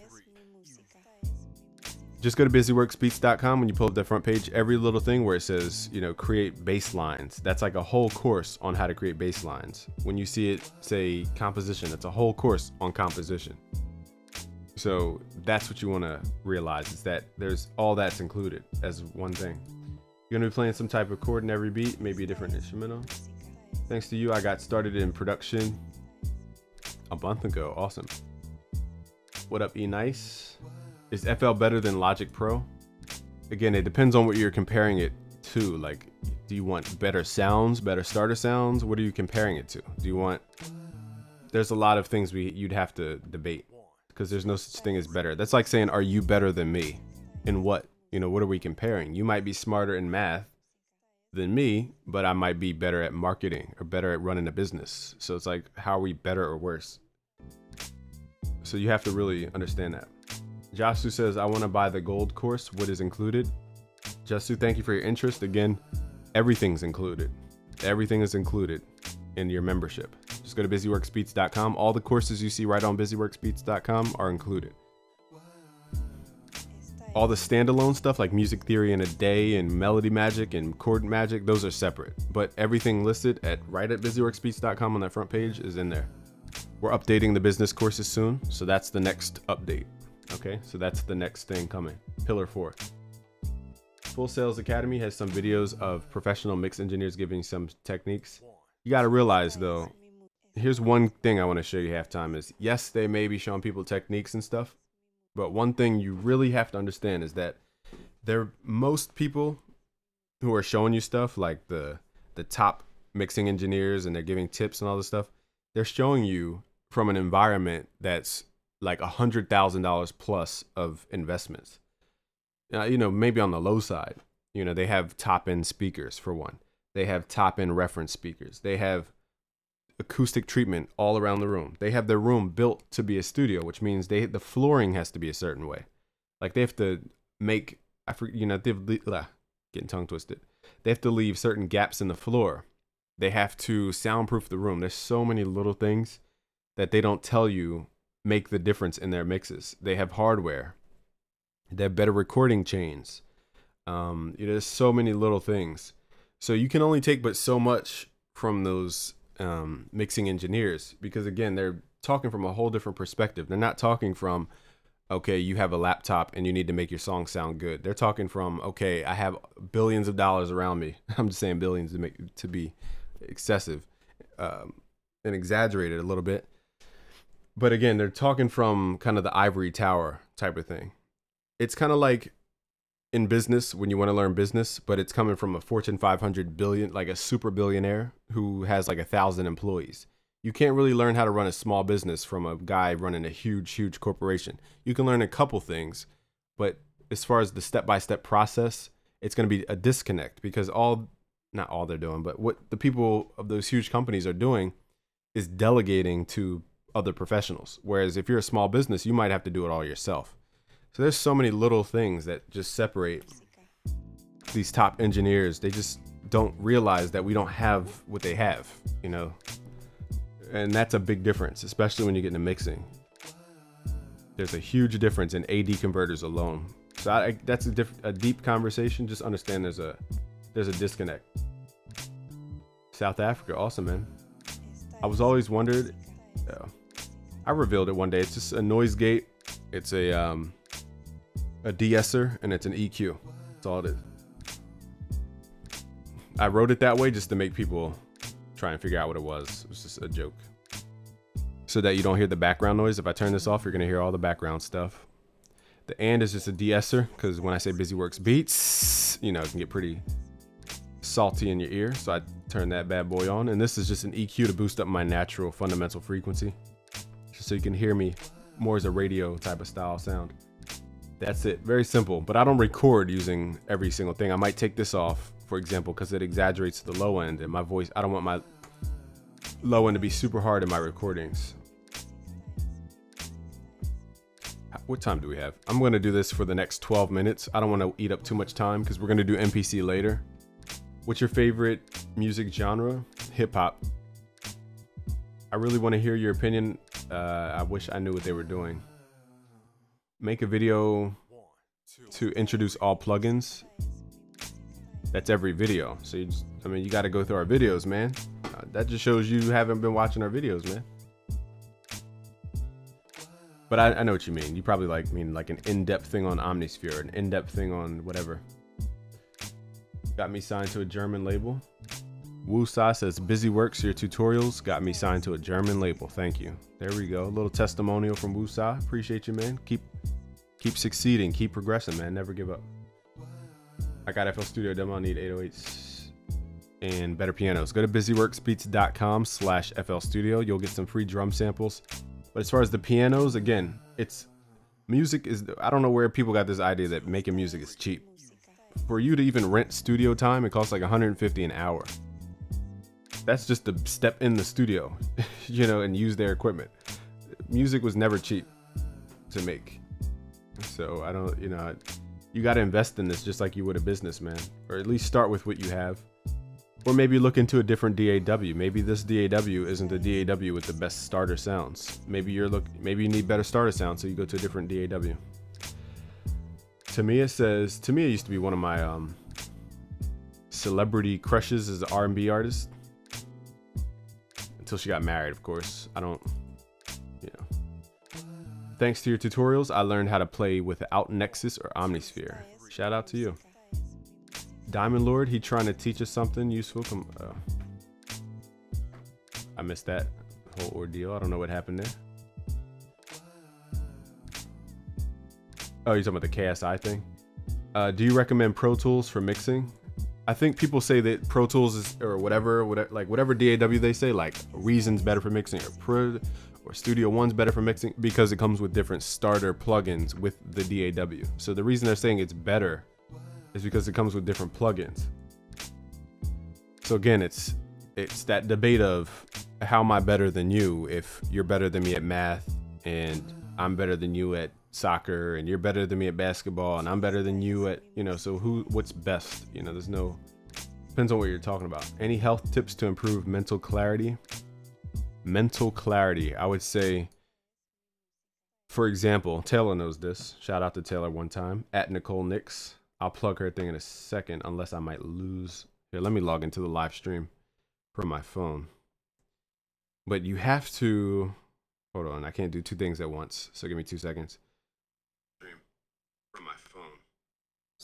Just go to busyworksbeats.com when you pull up the front page. Every little thing where it says, you know, create bass lines. That's like a whole course on how to create bass lines. When you see it say composition, that's a whole course on composition. So that's what you want to realize is that there's all that's included as one thing. You're gonna be playing some type of chord in every beat, maybe a different instrumental. Thanks to you, I got started in production a month ago. Awesome. What up, E Nice? Is FL better than Logic Pro? Again, it depends on what you're comparing it to. Like, do you want better sounds, better starter sounds? What are you comparing it to? Do you want? There's a lot of things we you'd have to debate because there's no such thing as better. That's like saying, are you better than me? In what? You know, what are we comparing? You might be smarter in math than me, but I might be better at marketing or better at running a business. So it's like, how are we better or worse? So you have to really understand that. Jasu says, I want to buy the gold course. What is included? Jasu, thank you for your interest. Again, everything's included. Everything is included in your membership. Just go to busyworksbeats.com. All the courses you see right on busyworksbeats.com are included. All the standalone stuff like music theory in a day and melody magic and chord magic, those are separate. But everything listed at right at busyworksbeats.com on that front page is in there. We're updating the business courses soon, so that's the next update. Okay, so that's the next thing coming. Pillar four. Full Sail's Academy has some videos of professional mix engineers giving some techniques. You got to realize though, here's one thing I want to show you halftime is yes, they may be showing people techniques and stuff, but one thing you really have to understand is that there most people who are showing you stuff like the the top mixing engineers and they're giving tips and all this stuff, they're showing you from an environment that's like a hundred thousand dollars plus of investments. Uh, you know, maybe on the low side, you know, they have top end speakers for one. They have top end reference speakers. They have acoustic treatment all around the room. They have their room built to be a studio, which means they the flooring has to be a certain way. Like they have to make I forget, you know, they've getting tongue twisted. They have to leave certain gaps in the floor. They have to soundproof the room. There's so many little things that they don't tell you make the difference in their mixes. They have hardware. They have better recording chains. Um, you know, there's so many little things. So you can only take but so much from those um, mixing engineers because again, they're talking from a whole different perspective. They're not talking from, okay, you have a laptop and you need to make your song sound good. They're talking from, okay, I have billions of dollars around me. I'm just saying billions to make to be excessive um, and exaggerated a little bit but again, they're talking from kind of the ivory tower type of thing. It's kind of like in business when you want to learn business, but it's coming from a Fortune 500 billion, like a super billionaire who has like a thousand employees. You can't really learn how to run a small business from a guy running a huge, huge corporation. You can learn a couple things, but as far as the step by step process, it's going to be a disconnect because all, not all they're doing, but what the people of those huge companies are doing is delegating to other professionals. Whereas if you're a small business, you might have to do it all yourself. So there's so many little things that just separate these top engineers. They just don't realize that we don't have what they have, you know. And that's a big difference, especially when you get into mixing. There's a huge difference in AD converters alone. So I, that's a, diff, a deep conversation. Just understand there's a there's a disconnect. South Africa, awesome man. I was always wondered. Uh, I revealed it one day. It's just a noise gate. It's a um, a de-esser and it's an EQ. That's all it is. I wrote it that way just to make people try and figure out what it was. It was just a joke. So that you don't hear the background noise. If I turn this off, you're gonna hear all the background stuff. The and is just a de-esser because when I say busy works beats, you know, it can get pretty salty in your ear. So I turn that bad boy on. And this is just an EQ to boost up my natural fundamental frequency. So you can hear me more as a radio type of style sound. That's it. Very simple. But I don't record using every single thing. I might take this off, for example, because it exaggerates the low end and my voice. I don't want my low end to be super hard in my recordings. What time do we have? I'm going to do this for the next 12 minutes. I don't want to eat up too much time because we're going to do MPC later. What's your favorite music genre? Hip hop. I really want to hear your opinion. Uh, I wish I knew what they were doing. Make a video to introduce all plugins. That's every video. So you just, I mean, you got to go through our videos, man. Uh, that just shows you haven't been watching our videos, man. But I, I know what you mean. You probably like mean like an in-depth thing on Omnisphere, an in-depth thing on whatever. Got me signed to a German label. Wusa says, Busy Works, your tutorials got me signed to a German label. Thank you. There we go. A little testimonial from Wusa. Appreciate you, man. Keep keep succeeding. Keep progressing, man. Never give up. I got FL Studio demo. I need 808s and better pianos. Go to busyworksbeats.com slash FL Studio. You'll get some free drum samples. But as far as the pianos, again, it's music is, I don't know where people got this idea that making music is cheap for you to even rent studio time, it costs like 150 an hour. That's just to step in the studio, you know, and use their equipment. Music was never cheap to make. So I don't, you know, you got to invest in this just like you would a business, man. Or at least start with what you have. Or maybe look into a different DAW. Maybe this DAW isn't the DAW with the best starter sounds. Maybe you're look maybe you need better starter sounds, so you go to a different DAW. Tamia says, Tamia used to be one of my um, celebrity crushes as an R&B artist. Until she got married, of course. I don't, you know. Thanks to your tutorials, I learned how to play without Nexus or Omnisphere. Shout out to you. Diamond Lord, he trying to teach us something useful. From, uh, I missed that whole ordeal. I don't know what happened there. Oh, you're talking about the KSI thing? Uh, do you recommend Pro Tools for mixing? I think people say that Pro Tools is or whatever, whatever like whatever DAW they say, like Reason's better for mixing or Pro or Studio One's better for mixing because it comes with different starter plugins with the DAW. So the reason they're saying it's better is because it comes with different plugins. So again, it's it's that debate of how am I better than you if you're better than me at math and I'm better than you at soccer and you're better than me at basketball and I'm better than you at, you know, so who what's best? You know, there's no depends on what you're talking about. Any health tips to improve mental clarity? Mental clarity. I would say for example, Taylor knows this. Shout out to Taylor one time at Nicole Nix. I'll plug her thing in a second unless I might lose. Here, let me log into the live stream from my phone. But you have to hold on, I can't do two things at once. So give me two seconds from my phone.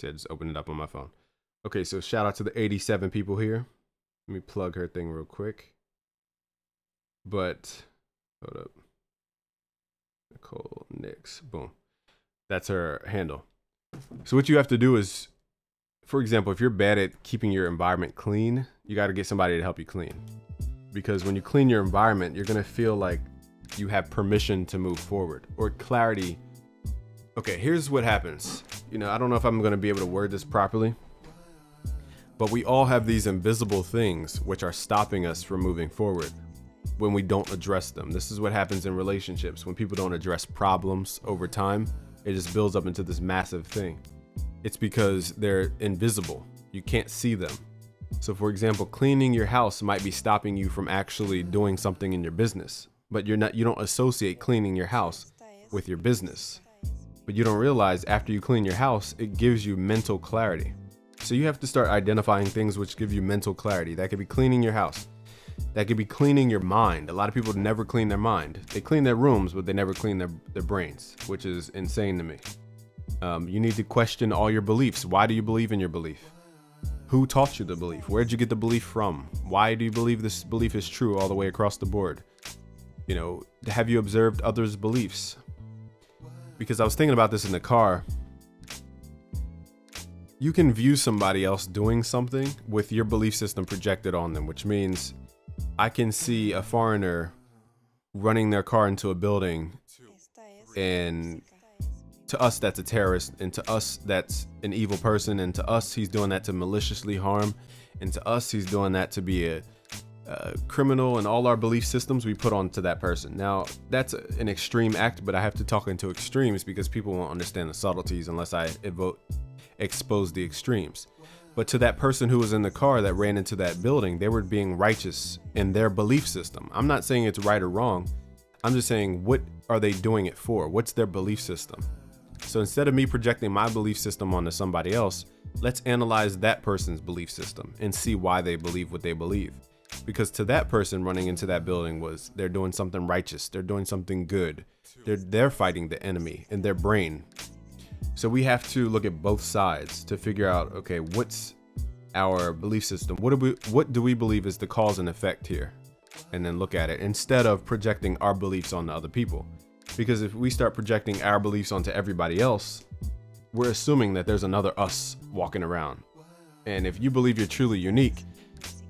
See, I just opened it up on my phone. Okay, so shout out to the 87 people here. Let me plug her thing real quick. But, hold up. Nicole Nix. Boom. That's her handle. So what you have to do is, for example, if you're bad at keeping your environment clean, you got to get somebody to help you clean. Because when you clean your environment, you're going to feel like you have permission to move forward or clarity Okay, here's what happens. You know, I don't know if I'm going to be able to word this properly, but we all have these invisible things which are stopping us from moving forward. when we don't address them. This is what happens in relationships when people don't address problems over time. It just builds up into this massive thing. It's because they're invisible. You can't see them. So for example, cleaning your house might be stopping you from actually doing something in your business, but you're not you don't associate cleaning your house with your business. But you don't realize after you clean your house, it gives you mental clarity. So you have to start identifying things which give you mental clarity. That could be cleaning your house. That could be cleaning your mind. A lot of people never clean their mind. They clean their rooms, but they never clean their, their brains, which is insane to me. Um, you need to question all your beliefs. Why do you believe in your belief? Who taught you the belief? Where'd you get the belief from? Why do you believe this belief is true all the way across the board? You know, have you observed others' beliefs? Because I was thinking about this in the car. You can view somebody else doing something with your belief system projected on them, which means I can see a foreigner running their car into a building and to us that's a terrorist and to us that's an evil person and to us he's doing that to maliciously harm and to us he's doing that to be a, a criminal and all our belief systems we put onto that person now that's an extreme act but i have to talk into extremes because people won't understand the subtleties unless i evoke expose the extremes but to that person who was in the car that ran into that building, they were being righteous in their belief system. I'm not saying it's right or wrong. I'm just saying, what are they doing it for? What's their belief system? So instead of me projecting my belief system onto somebody else, let's analyze that person's belief system and see why they believe what they believe. Because to that person running into that building was they're doing something righteous, they're doing something good. They're they're fighting the enemy in their brain. So we have to look at both sides to figure out, okay, what's our belief system? What do we what do we believe is the cause and effect here? And then look at it instead of projecting our beliefs onto other people. Because if we start projecting our beliefs onto everybody else, we're assuming that there's another us walking around. And if you believe you're truly unique,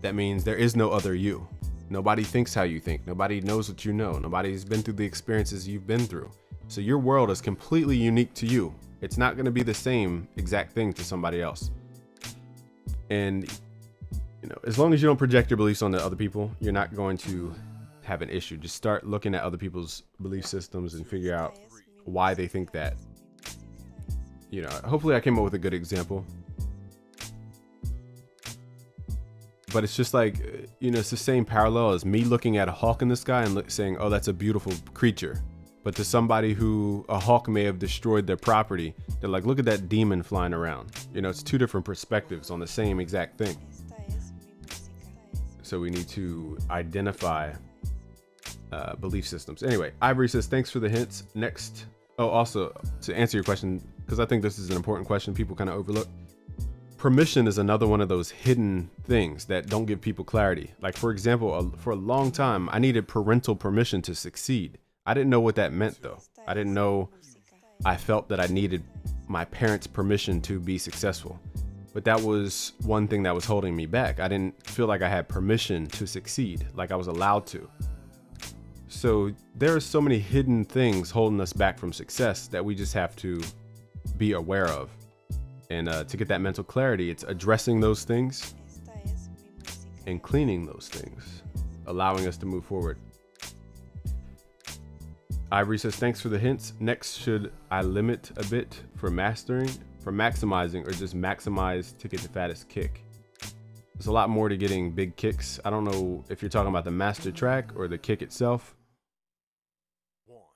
that means there is no other you. Nobody thinks how you think. Nobody knows what you know. Nobody's been through the experiences you've been through. So your world is completely unique to you. It's not going to be the same exact thing to somebody else. And you know, as long as you don't project your beliefs onto other people, you're not going to have an issue. Just start looking at other people's belief systems and figure out why they think that. You know, hopefully I came up with a good example. But it's just like, you know, it's the same parallel as me looking at a hawk in the sky and saying, oh, that's a beautiful creature. But to somebody who a hawk may have destroyed their property, they're like, look at that demon flying around. You know, it's two different perspectives on the same exact thing. So we need to identify uh, belief systems. Anyway, Ivory says, thanks for the hints. Next, oh, also to answer your question, because I think this is an important question people kind of overlook. Permission is another one of those hidden things that don't give people clarity. Like, for example, for a long time, I needed parental permission to succeed. I didn't know what that meant though. I didn't know I felt that I needed my parents' permission to be successful. But that was one thing that was holding me back. I didn't feel like I had permission to succeed, like I was allowed to. So there are so many hidden things holding us back from success that we just have to be aware of. And uh, to get that mental clarity, it's addressing those things and cleaning those things, allowing us to move forward. Ivory says, thanks for the hints. Next, should I limit a bit for mastering, for maximizing, or just maximize to get the fattest kick? There's a lot more to getting big kicks. I don't know if you're talking about the master track or the kick itself.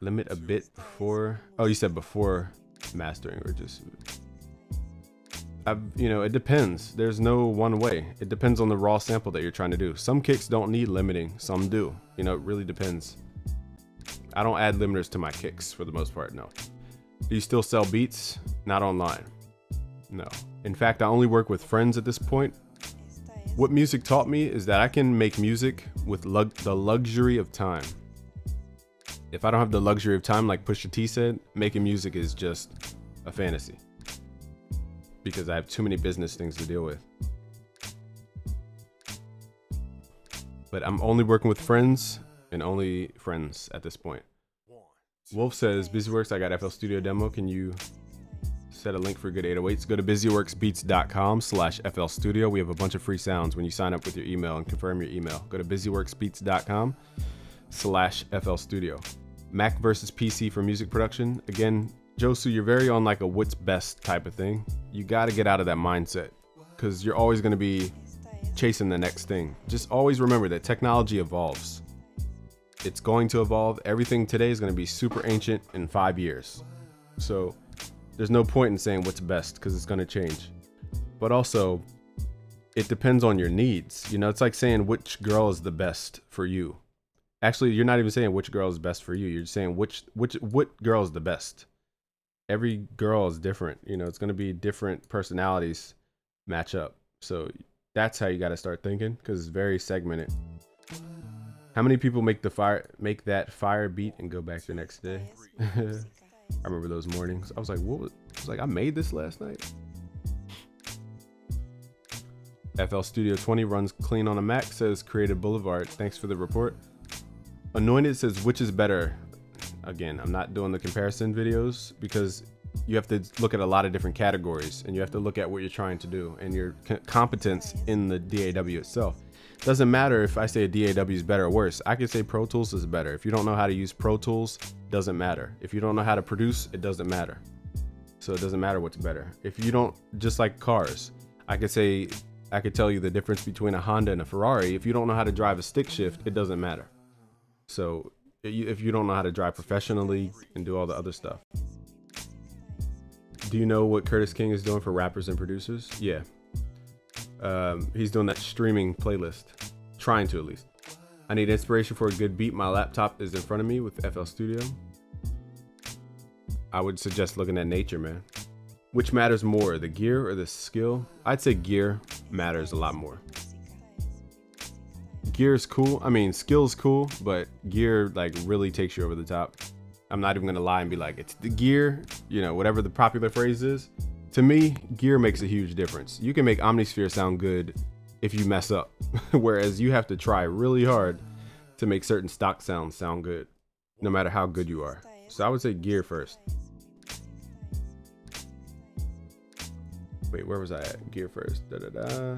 Limit a bit before, oh, you said before mastering or just, I've, you know, it depends. There's no one way. It depends on the raw sample that you're trying to do. Some kicks don't need limiting, some do. You know, it really depends. I don't add limiters to my kicks for the most part, no. Do you still sell beats? Not online. No. In fact, I only work with friends at this point. What music taught me is that I can make music with lug the luxury of time. If I don't have the luxury of time, like Pusha T said, making music is just a fantasy. Because I have too many business things to deal with. But I'm only working with friends and only friends at this point. Wolf says, BusyWorks, I got FL Studio demo. Can you set a link for good 808s. Go to busyworksbeats.com slash FL Studio. We have a bunch of free sounds when you sign up with your email and confirm your email. Go to busyworksbeats.com slash FL Studio. Mac versus PC for music production. Again, Josu, you're very on like a what's best type of thing. You got to get out of that mindset because you're always going to be chasing the next thing. Just always remember that technology evolves. It's going to evolve. Everything today is going to be super ancient in five years. So there's no point in saying what's best because it's going to change. But also, it depends on your needs. You know, it's like saying which girl is the best for you. Actually, you're not even saying which girl is best for you. You're saying which which what girl is the best. Every girl is different. You know, it's going to be different personalities match up. So that's how you got to start thinking because it's very segmented. How many people make the fire make that fire beat and go back the next day? I remember those mornings. I was like, what was, I was like, I made this last night. FL Studio 20 runs clean on a Mac, says Creative Boulevard. Thanks for the report. Anointed says, which is better? Again, I'm not doing the comparison videos because you have to look at a lot of different categories and you have to look at what you're trying to do and your competence in the DAW itself. Doesn't matter if I say a DAW is better or worse. I could say Pro Tools is better. If you don't know how to use Pro Tools, doesn't matter. If you don't know how to produce, it doesn't matter. So it doesn't matter what's better. If you don't, just like cars, I could say, I could tell you the difference between a Honda and a Ferrari. If you don't know how to drive a stick shift, it doesn't matter. So if you don't know how to drive professionally and do all the other stuff. Do you know what Curtiss King is doing for rappers and producers? Yeah. Um, he's doing that streaming playlist. Trying to, at least. I need inspiration for a good beat. My laptop is in front of me with FL Studio. I would suggest looking at nature, man. Which matters more, the gear or the skill? I'd say gear matters a lot more. Gear is cool. I mean, skill's cool, but gear like really takes you over the top. I'm not even gonna lie and be like, it's the gear, you know, whatever the popular phrase is. To me, gear makes a huge difference. You can make Omnisphere sound good if you mess up, whereas you have to try really hard to make certain stock sounds sound good, no matter how good you are. So I would say gear first. Wait, where was I at? Gear first. Da da da.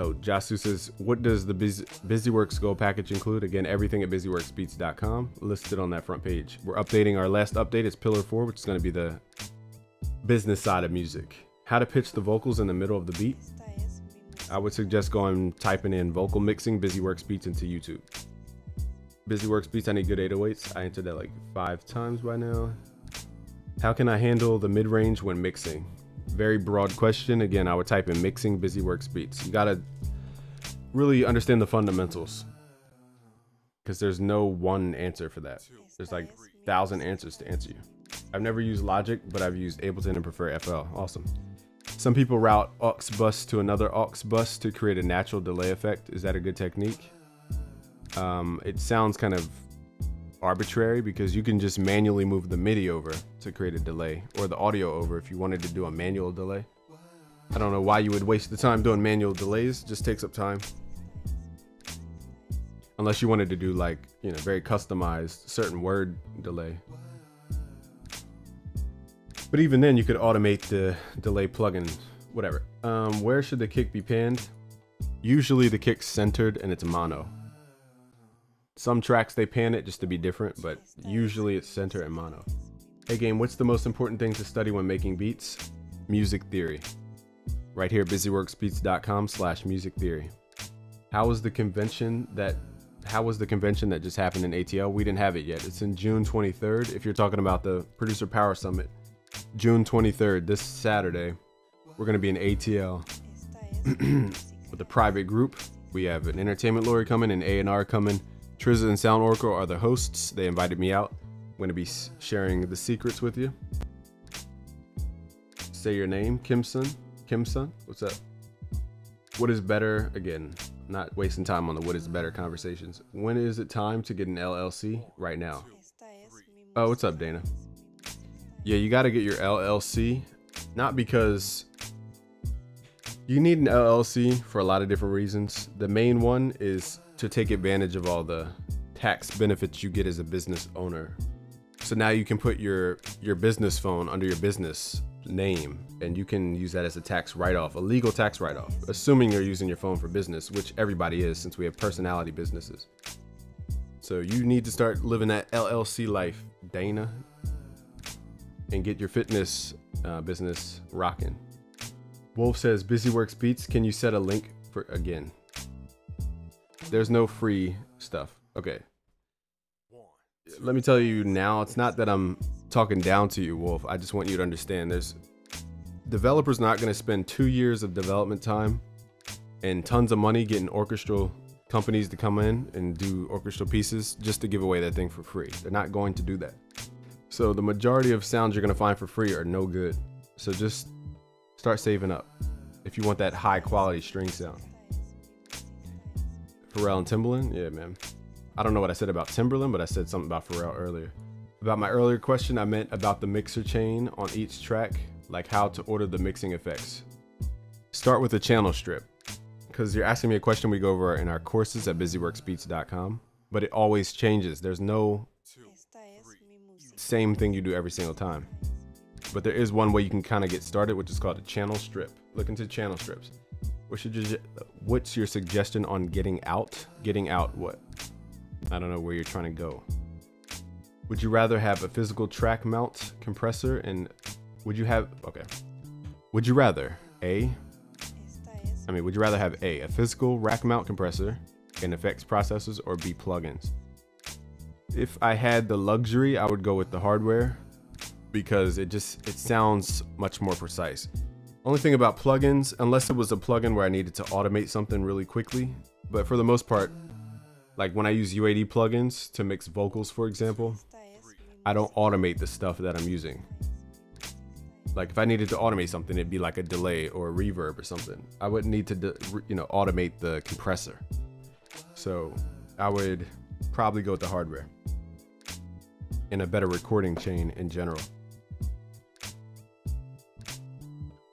Oh, Jasu says, what does the Busy, BusyWorks Go package include? Again, everything at busyworksbeats.com listed on that front page. We're updating our last update. It's Pillar 4, which is going to be the business side of music. How to pitch the vocals in the middle of the beat. I would suggest going typing in vocal mixing BusyWorks Beats into YouTube. BusyWorks Beats, I need good 808s. I entered that like five times by now. How can I handle the mid-range when mixing? Very broad question. Again, I would type in mixing BusyWorks beats. You gotta really understand the fundamentals because there's no one answer for that. There's like thousand answers to answer you. I've never used Logic, but I've used Ableton and prefer FL. Awesome. Some people route aux bus to another aux bus to create a natural delay effect. Is that a good technique? Um, it sounds kind of arbitrary because you can just manually move the MIDI over to create a delay or the audio over if you wanted to do a manual delay. I don't know why you would waste the time doing manual delays, just takes up time. Unless you wanted to do like, you know, very customized certain word delay. But even then you could automate the delay plugin, whatever. Um, where should the kick be panned? Usually the kick's centered and it's mono. Some tracks they pan it just to be different, but usually it's center and mono. Hey game, what's the most important thing to study when making beats? Music theory. Right here at busyworksbeats.com slash music theory. How was the convention that how was the convention that just happened in ATL? We didn't have it yet. It's in June 23rd. If you're talking about the Producer Power Summit, June 23rd, this Saturday, we're going to be in ATL with a private group. We have an entertainment lawyer coming and A&R coming. Trizza and Sound Oracle are the hosts. They invited me out. I'm going to be sharing the secrets with you. Say your name, Kimson. Kimson, what's up? What is better? Again, not wasting time on the what is better conversations. When is it time to get an LLC? Right now. Oh, what's up, Dana? Yeah, you got to get your LLC. Not because you need an LLC for a lot of different reasons. The main one is to take advantage of all the tax benefits you get as a business owner. So now you can put your your business phone under your business name and you can use that as a tax write-off, a legal tax write-off, assuming you're using your phone for business, which everybody is since we have personality businesses. So you need to start living that LLC life, Dana, and get your fitness uh, business rocking. Wolf says, Busy Works Beats, can you set a link for again? There's no free stuff. Okay. Let me tell you now, it's not that I'm talking down to you, Wolf. I just want you to understand there's developers not going to spend two years of development time and tons of money getting orchestral companies to come in and do orchestral pieces just to give away that thing for free. They're not going to do that. So the majority of sounds you're going to find for free are no good. So just start saving up if you want that high quality string sound. Pharrell and Timbaland? Yeah, man. I don't know what I said about Timbaland, but I said something about Pharrell earlier. About my earlier question, I meant about the mixer chain on each track, like how to order the mixing effects. Start with a channel strip, because you're asking me a question we go over in our courses at busyworksbeats.com, but it always changes. There's no same thing you do every single time. But there is one way you can kind of get started, which is called a channel strip. Look into channel strips. What should you, what's your suggestion on getting out? Getting out what? I don't know where you're trying to go. Would you rather have a physical track mount compressor and would you have, okay. Would you rather A, I mean, would you rather have A, a physical rack mount compressor and effects processors or B, plugins? If I had the luxury, I would go with the hardware because it just, it sounds much more precise. Only thing about plugins, unless it was a plugin where I needed to automate something really quickly, but for the most part, like when I use UAD plugins to mix vocals, for example, I don't automate the stuff that I'm using. Like if I needed to automate something, it'd be like a delay or a reverb or something. I wouldn't need to, you know, automate the compressor. So I would probably go with the hardware and a better recording chain in general.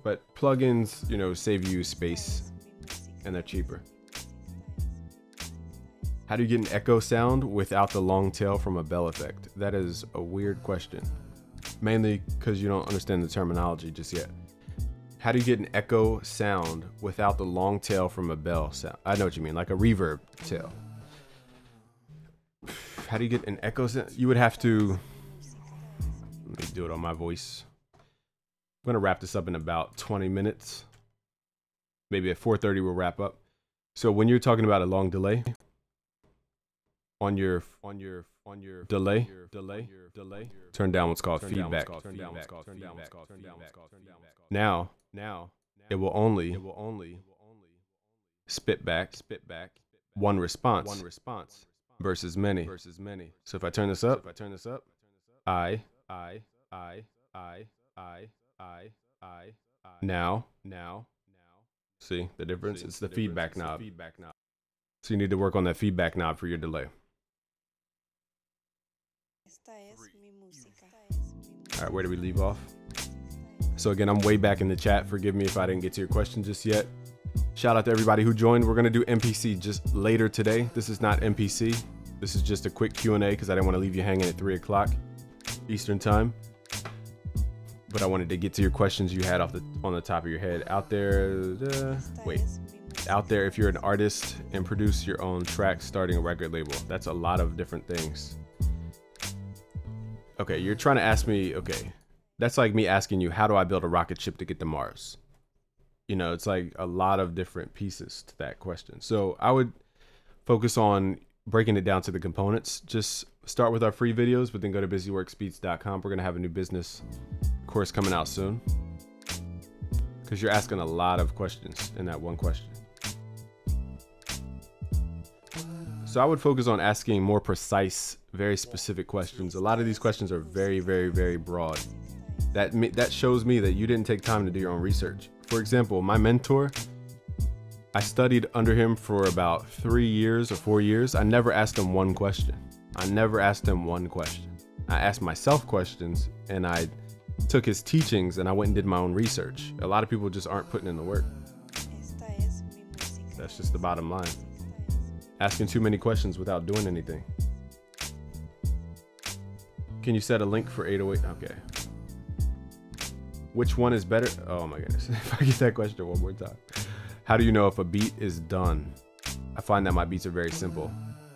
But plugins, you know, save you space and they're cheaper. How do you get an echo sound without the long tail from a bell effect? That is a weird question. Mainly because you don't understand the terminology just yet. How do you get an echo sound without the long tail from a bell sound? I know what you mean, like a reverb tail. How do you get an echo sound? You would have to, let me do it on my voice. I'm gonna wrap this up in about 20 minutes. Maybe at 4.30 we'll wrap up. So when you're talking about a long delay, on your on your on your delay delay delay turn down what's called feedback. now now it will only it will only spit back spit back one response one response versus many. versus many. So if i turn this up if i turn this up i i i i i i i I now now now. see the difference it's the feedback knob feedback knob so you need to work on that feedback knob for your delay All right, where do we leave off? So again, I'm way back in the chat. Forgive me if I didn't get to your question just yet. Shout out to everybody who joined. We're gonna do MPC just later today. This is not MPC. This is just a quick Q&A because I didn't want to leave you hanging at three o'clock Eastern time. But I wanted to get to your questions you had off the on the top of your head. Out there, uh, wait, out there if you're an artist and produce your own tracks starting a record label. That's a lot of different things. Okay, you're trying to ask me, okay, that's like me asking you, how do I build a rocket ship to get to Mars? You know, it's like a lot of different pieces to that question. So I would focus on breaking it down to the components. Just start with our free videos, but then go to busyworksbeats.com. We're going to have a new business course coming out soon because you're asking a lot of questions in that one question. So I would focus on asking more precise very specific questions. A lot of these questions are very, very, very broad. That that shows me that you didn't take time to do your own research. For example, my mentor, I studied under him for about three years or four years. I never asked him one question. I never asked him one question. I asked myself questions and I took his teachings and I went and did my own research. A lot of people just aren't putting in the work. That's just the bottom line. Asking too many questions without doing anything. Can you set a link for 808? Okay. Which one is better? Oh my goodness. if I get that question one more time. How do you know if a beat is done? I find that my beats are very simple.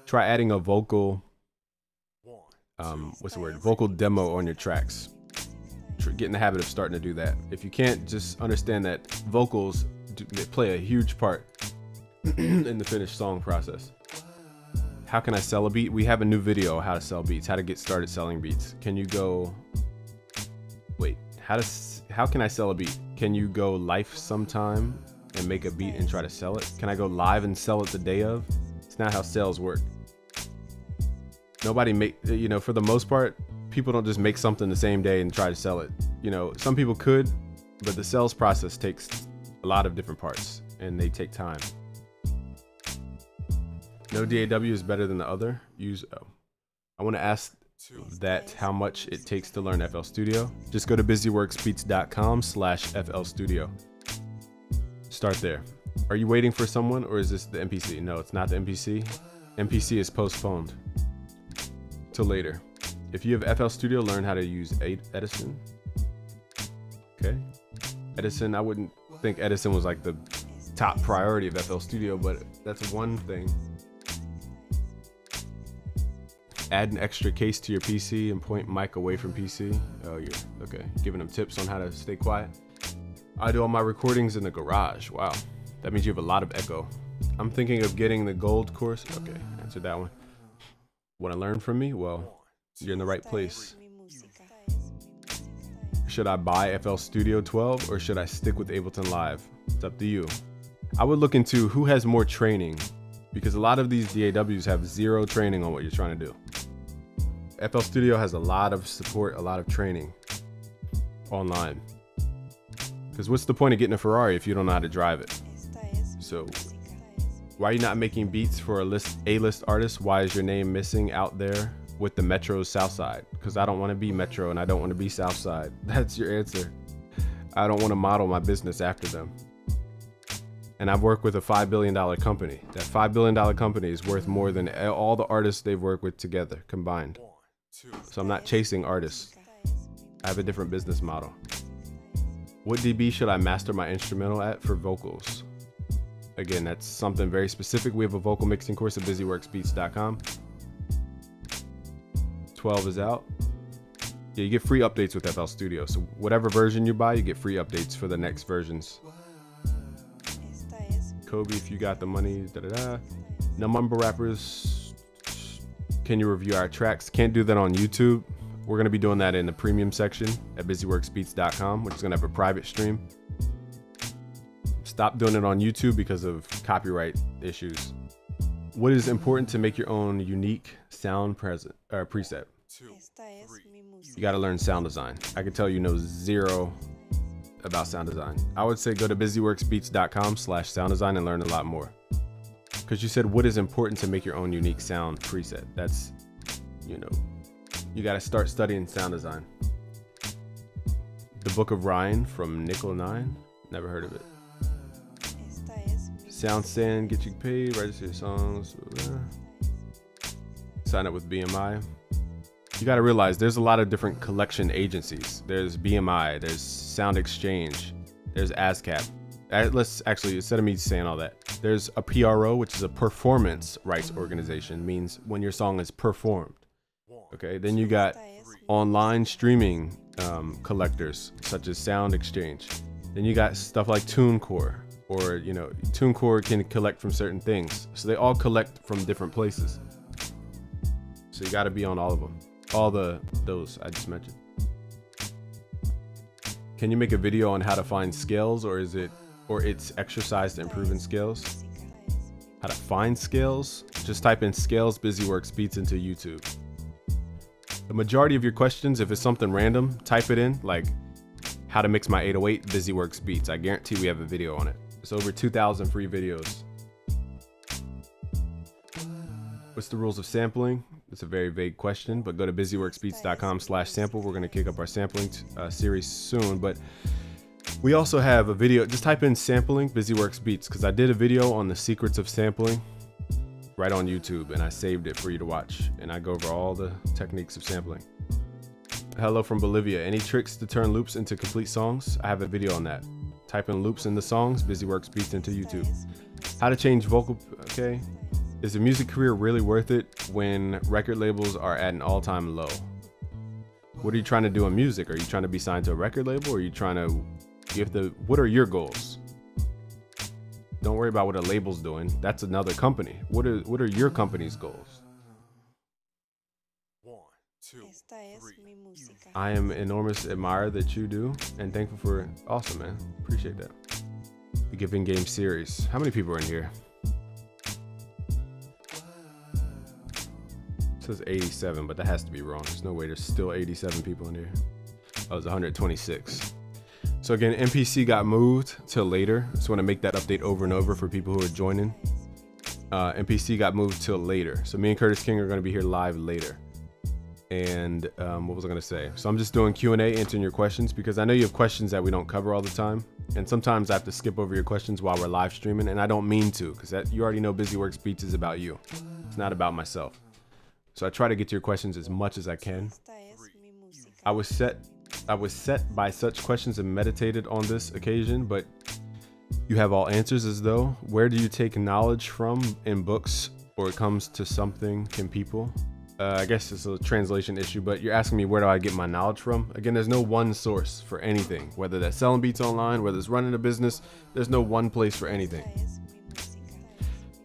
Try adding a vocal, um, what's the word? Vocal demo on your tracks. Get in the habit of starting to do that. If you can't, just understand that vocals do, play a huge part in the finished song process. How can I sell a beat? We have a new video how to sell beats, how to get started selling beats. Can you go, wait, how to, how can I sell a beat? Can you go live sometime and make a beat and try to sell it? Can I go live and sell it the day of? It's not how sales work. Nobody make, uh, you know, for the most part, people don't just make something the same day and try to sell it. You know, some people could, but the sales process takes a lot of different parts and they take time. No DAW is better than the other. Use, oh. I want to ask that how much it takes to learn FL Studio. Just go to busyworksbeats.com slash FL Studio. Start there. Are you waiting for someone or is this the MPC? No, it's not the MPC. MPC is postponed till later. If you have FL Studio, learn how to use Edison. Okay. Edison, I wouldn't think Edison was like the top priority of FL Studio, but that's one thing. Add an extra case to your PC and point mic away from PC. Oh, you're okay. Giving them tips on how to stay quiet. I do all my recordings in the garage. Wow. That means you have a lot of echo. I'm thinking of getting the gold course. Okay, answer that one. Want to learn from me? Well, you're in the right place. Should I buy FL Studio 12 or should I stick with Ableton Live? It's up to you. I would look into who has more training because a lot of these DAWs have zero training on what you're trying to do. FL Studio has a lot of support, a lot of training online. Because what's the point of getting a Ferrari if you don't know how to drive it? So, why are you not making beats for a list A-list artist? Why is your name missing out there with the Metro Southside? Because I don't want to be Metro and I don't want to be Southside. That's your answer. I don't want to model my business after them. And I've worked with a $5 billion company. That $5 billion company is worth more than all the artists they've worked with together combined. So I'm not chasing artists. I have a different business model. What dB should I master my instrumental at for vocals? Again, that's something very specific. We have a vocal mixing course at busyworksbeats.com. 12 is out. Yeah, you get free updates with FL Studio. So whatever version you buy, you get free updates for the next versions. Kobe, if you got the money, da da da. Mumble rappers, can you review our tracks? Can't do that on YouTube. We're to be doing that in the premium section at busyworksbeats.com, which is to have a private stream. Stop doing it on YouTube because of copyright issues. What is important to make your own unique sound present or preset? You got to learn sound design. I can tell you know zero about sound design. I would say go to busyworksbeats.com slash sound design and learn a lot more because you said what is important to make your own unique sound preset. That's, you know, you got to start studying sound design. The Book of Ryan from Nickel Nine. Never heard of it. Sound Sand, get you paid, register your songs. Sign up with BMI. You got to realize there's a lot of different collection agencies. There's BMI, there's Sound Exchange, there's ASCAP, let's actually instead of me saying all that there's a pro which is a performance rights organization means when your song is performed okay then you got online streaming um, collectors such as sound exchange then you got stuff like tunecore or you know tunecore can collect from certain things so they all collect from different places so you got to be on all of them all the those i just mentioned can you make a video on how to find scales or is it or its exercise to improve in skills. How to find skills? Just type in scales busyworks beats into YouTube. The majority of your questions, if it's something random, type it in, like how to mix my 808 busyworks beats. I guarantee we have a video on it. It's over 2,000 free videos. What's the rules of sampling? It's a very vague question, but go to busyworksbeats.com slash sample. We're going to kick up our sampling uh, series soon, but we also have a video, just type in sampling BusyWorks Beats because I did a video on the secrets of sampling right on YouTube and I saved it for you to watch and I go over all the techniques of sampling. hello from Bolivia. Any tricks to turn loops into complete songs? I have a video on that. Type in loops in the songs, BusyWorks beats into YouTube. How to change vocal, okay. Is the music career really worth it when record labels are at an all-time low? What are you trying to do in music? Are you trying to be signed to a record label? Or are you trying to give the, what are your goals? Don't worry about what a label's doing. That's another company. What are, what are your company's goals? I am enormous admirer that you do and thankful for awesome man. Appreciate that. The Giving Game series. How many people are in here? It says 87, but that has to be wrong. There's no way there's still 87 people in here. Oh, was 126. So again, MPC got moved to later. Just want to make that update over and over for people who are joining. Uh, MPC got moved till later. So me and Curtiss King are going to be here live later and um, what was I gonna say? So I'm just doing Q and A, answering your questions because I know you have questions that we don't cover all the time, and sometimes I have to skip over your questions while we're live streaming, and I don't mean to because you already know Busy Works Beats is about you. It's not about myself. So I try to get to your questions as much as I can. I was set, I was set by such questions and meditated on this occasion, but you have all answers as though. Where do you take knowledge from in books, or it comes to something? Can people? Uh, I guess it's a translation issue, but you're asking me where do I get my knowledge from? Again, there's no one source for anything, whether that's selling beats online, whether it's running a business, there's no one place for anything.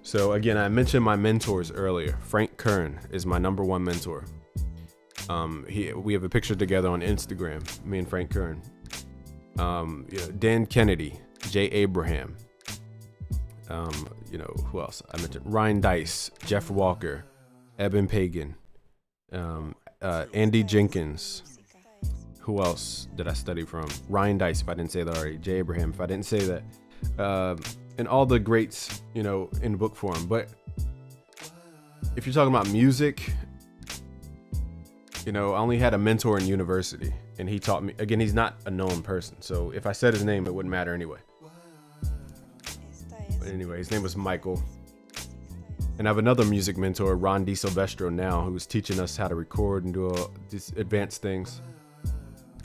So again, I mentioned my mentors earlier. Frank Kern is my number one mentor. Um, he, we have a picture together on Instagram, me and Frank Kern. Um, you know, Dan Kennedy, Jay Abraham. Um, you know, who else? I mentioned Ryan Deiss, Jeff Walker, Eben Pagan, um, uh, Andy Jenkins. Who else did I study from? Ryan Deiss, if I didn't say that already. Jay Abraham, if I didn't say that. Uh, and all the greats, you know, in book form. But if you're talking about music, you know, I only had a mentor in university, and he taught me. Again, he's not a known person, so if I said his name, it wouldn't matter anyway. But anyway, his name was Michael. And I have another music mentor, Ron D. Silvestro, now, who's teaching us how to record and do all these advanced things.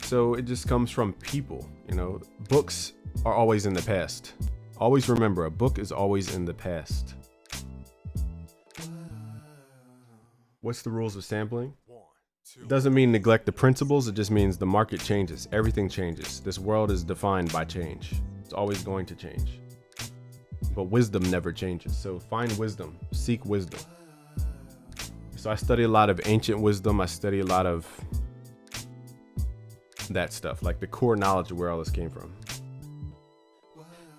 So it just comes from people, you know. Books are always in the past. Always remember, a book is always in the past. What's the rules of sampling? It Doesn't mean neglect the principles, it just means the market changes. Everything changes. This world is defined by change. It's always going to change but wisdom never changes. So find wisdom, seek wisdom. So I study a lot of ancient wisdom. I study a lot of that stuff, like the core knowledge of where all this came from.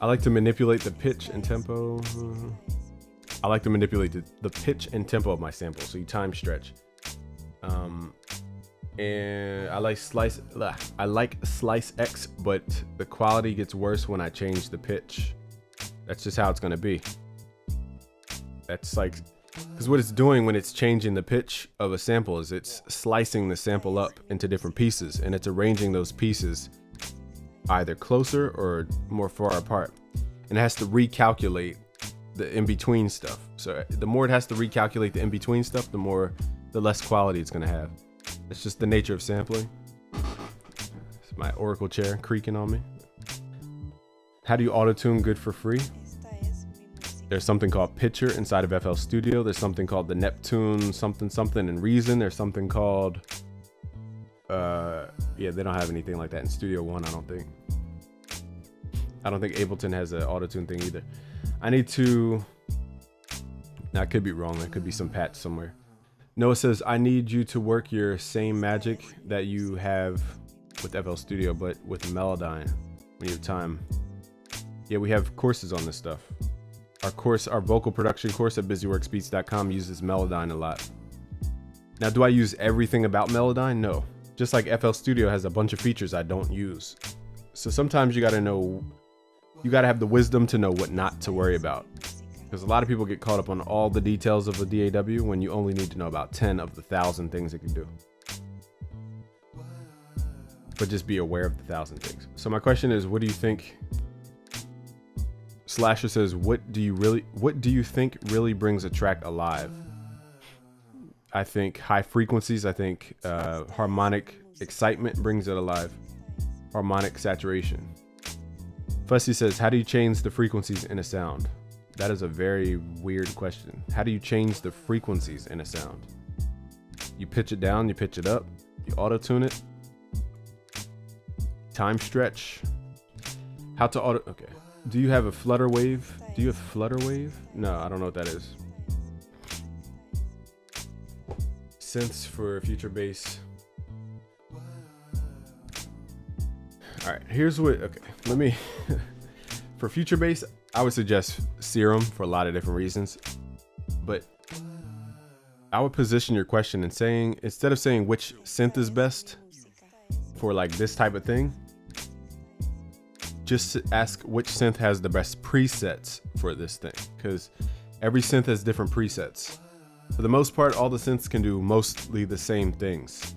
I like to manipulate the pitch and tempo. I like to manipulate the, the pitch and tempo of my sample, so you time stretch. Um, and I like slice. I like Slicex, but the quality gets worse when I change the pitch. That's just how it's going to be. That's like, because what it's doing when it's changing the pitch of a sample is it's slicing the sample up into different pieces and it's arranging those pieces either closer or more far apart. And it has to recalculate the in-between stuff. So the more it has to recalculate the in-between stuff, the more, the less quality it's going to have. It's just the nature of sampling. It's my Oracle chair creaking on me. How do you auto tune good for free? There's something called Pitcher inside of FL Studio. There's something called the Neptune something something in Reason. There's something called uh yeah, they don't have anything like that in Studio One, I don't think. I don't think Ableton has an auto tune thing either. I need to I could be wrong, there could be some patch somewhere. Noah says, I need you to work your same magic that you have with FL Studio, but with Melodyne when you have time. Yeah, we have courses on this stuff. Our course, our vocal production course at busyworksbeats.com uses Melodyne a lot. Now, do I use everything about Melodyne? No. Just like FL Studio has a bunch of features I don't use. So sometimes you gotta know, you gotta have the wisdom to know what not to worry about. Because a lot of people get caught up on all the details of a DAW when you only need to know about 10 of the thousand things it can do. But just be aware of the thousand things. So my question is, what do you think Slasher says, "What do you really? What do you think really brings a track alive?" I think high frequencies. I think uh, harmonic excitement brings it alive. Harmonic saturation. Fussy says, How do you change the frequencies in a sound? That is a very weird question. How do you change the frequencies in a sound? You pitch it down, you pitch it up, you auto tune it. Time stretch. How to auto. Okay. Do you have a flutter wave? Do you have flutter wave? No, I don't know what that is. Synths for future bass. All right, here's what. Okay, let me. for future bass, I would suggest Serum for a lot of different reasons, but I would position your question and saying instead of saying which synth is best for like this type of thing, just ask which synth has the best presets for this thing because every synth has different presets. For the most part, all the synths can do mostly the same things,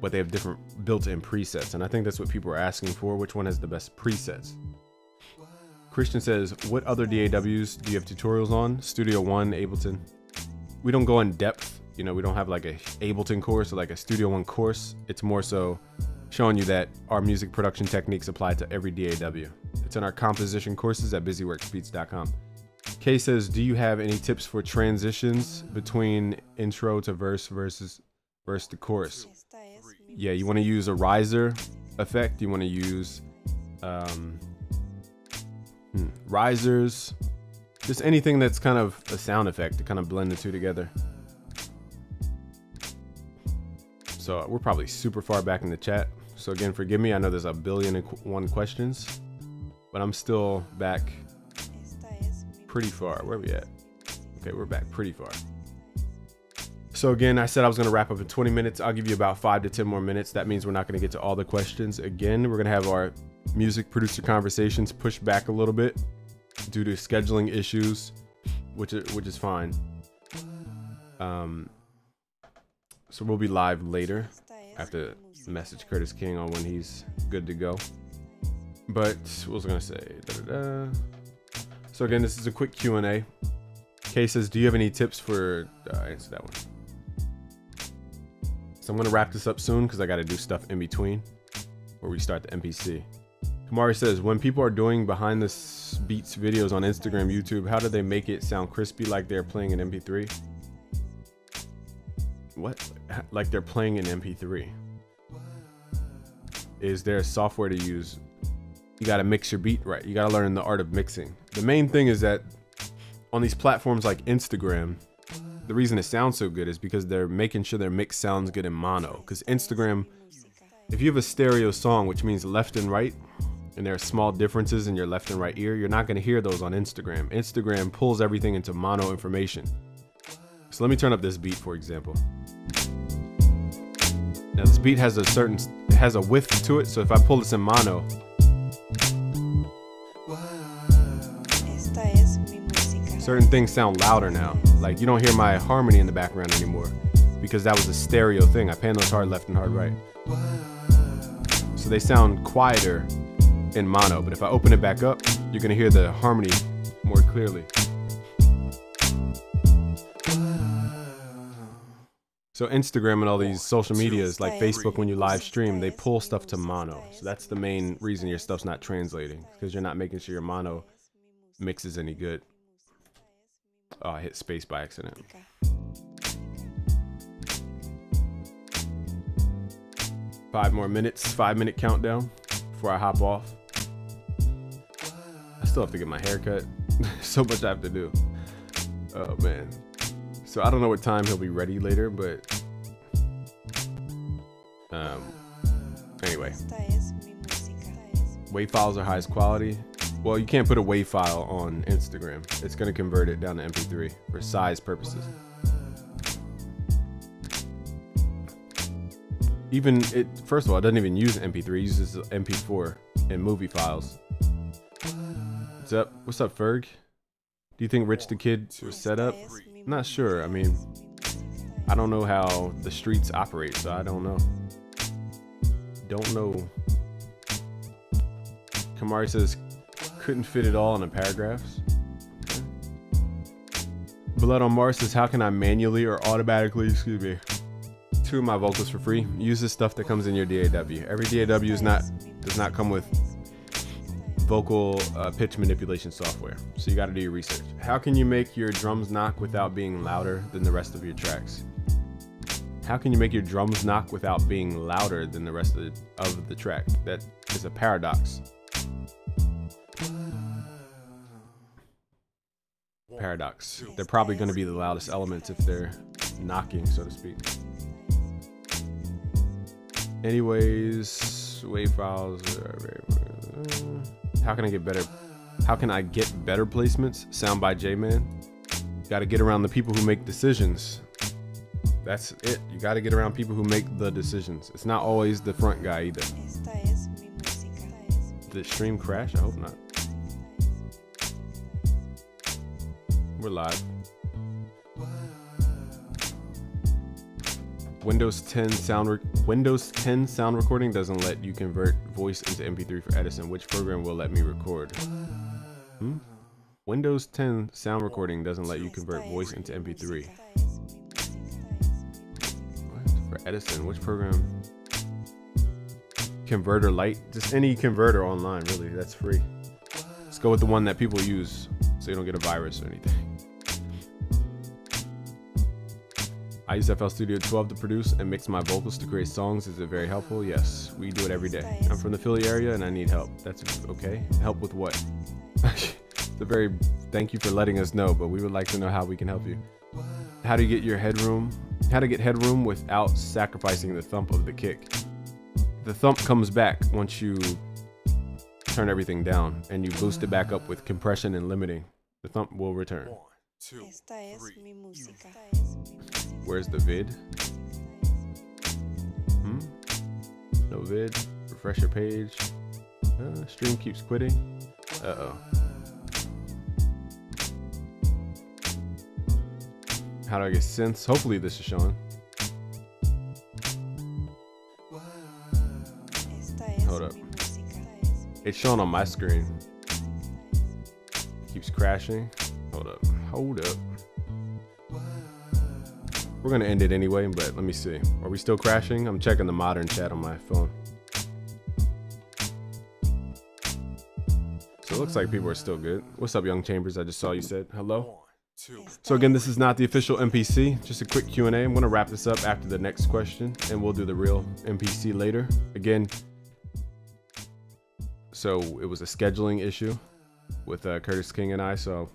but they have different built-in presets. And I think that's what people are asking for, which one has the best presets. Christian says, what other DAWs do you have tutorials on? Studio One, Ableton. We don't go in depth. You know, we don't have like a Ableton course or like a Studio One course. It's more so showing you that our music production techniques apply to every DAW. It's in our composition courses at busyworksbeats.com. Kay says, do you have any tips for transitions between intro to verse versus verse to chorus? Yeah, you want to use a riser effect. You want to use um, hmm, risers, just anything that's kind of a sound effect to kind of blend the two together. So we're probably super far back in the chat. So again, forgive me. I know there's a billion and one questions, but I'm still back pretty far. Where we at? Okay, we're back pretty far. So again, I said I was going to wrap up in 20 minutes. I'll give you about five to 10 more minutes. That means we're not going to get to all the questions. Again, we're going to have our music producer conversations pushed back a little bit due to scheduling issues, which is, which is fine. Um, so we'll be live later after message Curtiss King on when he's good to go. But what was I gonna say? Da -da -da. So again, this is a quick Q and A. Kay says, "Do you have any tips for?" Uh, answer that one. So I'm gonna wrap this up soon because I got to do stuff in between, where we start the MPC. Kamari says, "When people are doing behind the beats videos on Instagram, YouTube, how do they make it sound crispy like they're playing an MP3?" What? Like they're playing an MP3? Is there software to use? You got to mix your beat right. You got to learn the art of mixing. The main thing is that on these platforms like instagram the reason it sounds so good is because they're making sure their mix sounds good in mono. Because instagram if you have a stereo song which means left and right and there are small differences in your left and right ear you're not going to hear those on instagram. Instagram pulls everything into mono information. So let me turn up this beat for example. Now this beat has a certain has a width to it, so if I pull this in mono, certain things sound louder now. Like you don't hear my harmony in the background anymore because that was a stereo thing. I pan those hard left and hard right. So they sound quieter in mono, but if I open it back up, you're gonna hear the harmony more clearly. So Instagram and all these social medias like Facebook when you live stream, they pull stuff to mono. So that's the main reason your stuff's not translating because you're not making sure your mono mixes any good. Oh, I hit space by accident. Five more minutes, five minute countdown before I hop off. I still have to get my hair cut. so much I have to do. Oh man. So I don't know what time he'll be ready later, but um, anyway. WAV files are highest quality. Well, you can't put a WAV file on Instagram. It's going to convert it down to MP3 for size purposes. Even it, first of all, it doesn't even use MP3. It uses MP4 and movie files. What's up? What's up, Ferg? Do you think Rich the Kid was set up? Not sure. I mean, I don't know how the streets operate, so I don't know. Don't know. Kamari says, couldn't fit it all in the paragraphs. Blood on Mars says, how can I manually or automatically, excuse me, tune my vocals for free? Use the stuff that comes in your DAW. Every DAW is not does not come with vocal uh, pitch manipulation software. So you got to do your research. How can you make your drums knock without being louder than the rest of your tracks? How can you make your drums knock without being louder than the rest of the, of the track? That is a paradox. Paradox. They're probably going to be the loudest elements if they're knocking, so to speak. Anyways, wave files. Uh, uh, how can I get better? How can I get better placements? Sound by J-Man. Got to get around the people who make decisions. That's it. You got to get around people who make the decisions. It's not always the front guy either. The stream crash? I hope not. We're live. Windows 10 sound Windows 10 sound recording doesn't let you convert voice into MP3 for Edison. Which program will let me record? Hmm? Windows 10 sound recording doesn't let you convert voice into MP3. What? For Edison, which program? Converter Lite, just any converter online, really. That's free. Let's go with the one that people use, so you don't get a virus or anything. I use FL Studio 12 to produce and mix my vocals to create songs. Is it very helpful? Yes, we do it every day. I'm from the Philly area and I need help. That's okay. Help with what? it's a very thank you for letting us know, but we would like to know how we can help you. How to get your headroom? How to get headroom without sacrificing the thump of the kick. The thump comes back once you turn everything down and you boost it back up with compression and limiting. The thump will return. One, two, three. Where's the vid? Hmm? No vid. Refresh your page. Uh, stream keeps quitting. Uh oh. How do I get synths? Hopefully this is showing. Hold up. It's showing on my screen. Keeps crashing. Hold up. Hold up. We're gonna end it anyway, but let me see. Are we still crashing? I'm checking the modern chat on my phone. Looks like people are still good. What's up, Young Chambers? I just saw you said hello. So again, this is not the official MPC, just a quick Q&A. I'm gonna wrap this up after the next question and we'll do the real MPC later. Again, so it was a scheduling issue with uh, Curtiss King and I, so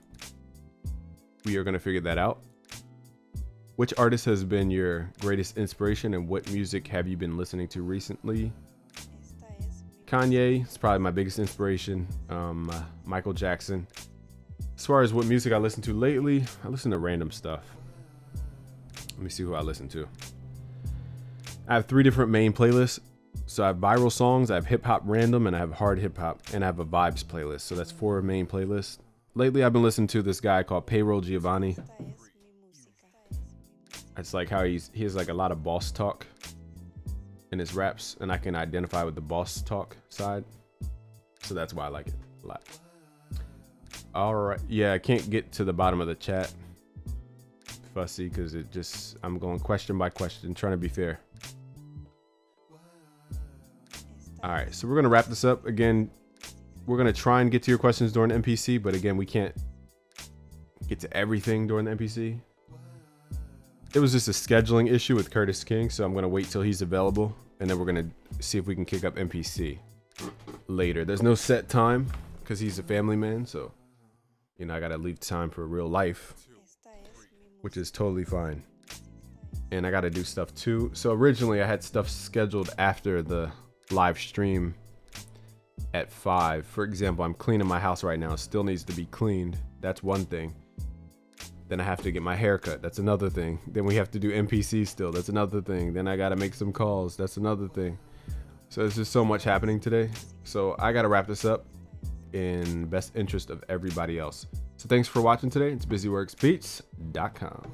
we are gonna figure that out. Which artist has been your greatest inspiration and what music have you been listening to recently? Kanye is probably my biggest inspiration. Um, uh, Michael Jackson. As far as what music I listen to lately, I listen to random stuff. Let me see who I listen to. I have three different main playlists. So I have viral songs, I have hip hop random, and I have hard hip hop, and I have a vibes playlist. So that's four main playlists. Lately, I've been listening to this guy called Payroll Giovanni. It's like how he's he has like a lot of boss talk in his raps, and I can identify with the boss talk side. So that's why I like it a lot. All right, yeah, I can't get to the bottom of the chat, fussy, because it just I'm going question by question, trying to be fair. All right, so we're gonna wrap this up again. We're gonna try and get to your questions during MPC, but again, we can't get to everything during the MPC it was just a scheduling issue with Curtiss King, so I'm gonna wait till he's available, and then we're gonna see if we can kick up MPC later. There's no set time because he's a family man, so you know I gotta leave time for real life, which is totally fine. And I gotta do stuff too. So originally I had stuff scheduled after the live stream at five. For example, I'm cleaning my house right now. It still needs to be cleaned. That's one thing. Then I have to get my haircut. That's another thing. Then we have to do MPC still. That's another thing. Then I got to make some calls. That's another thing. So there's just so much happening today. So I got to wrap this up in best interest of everybody else. So thanks for watching today. It's busyworksbeats.com.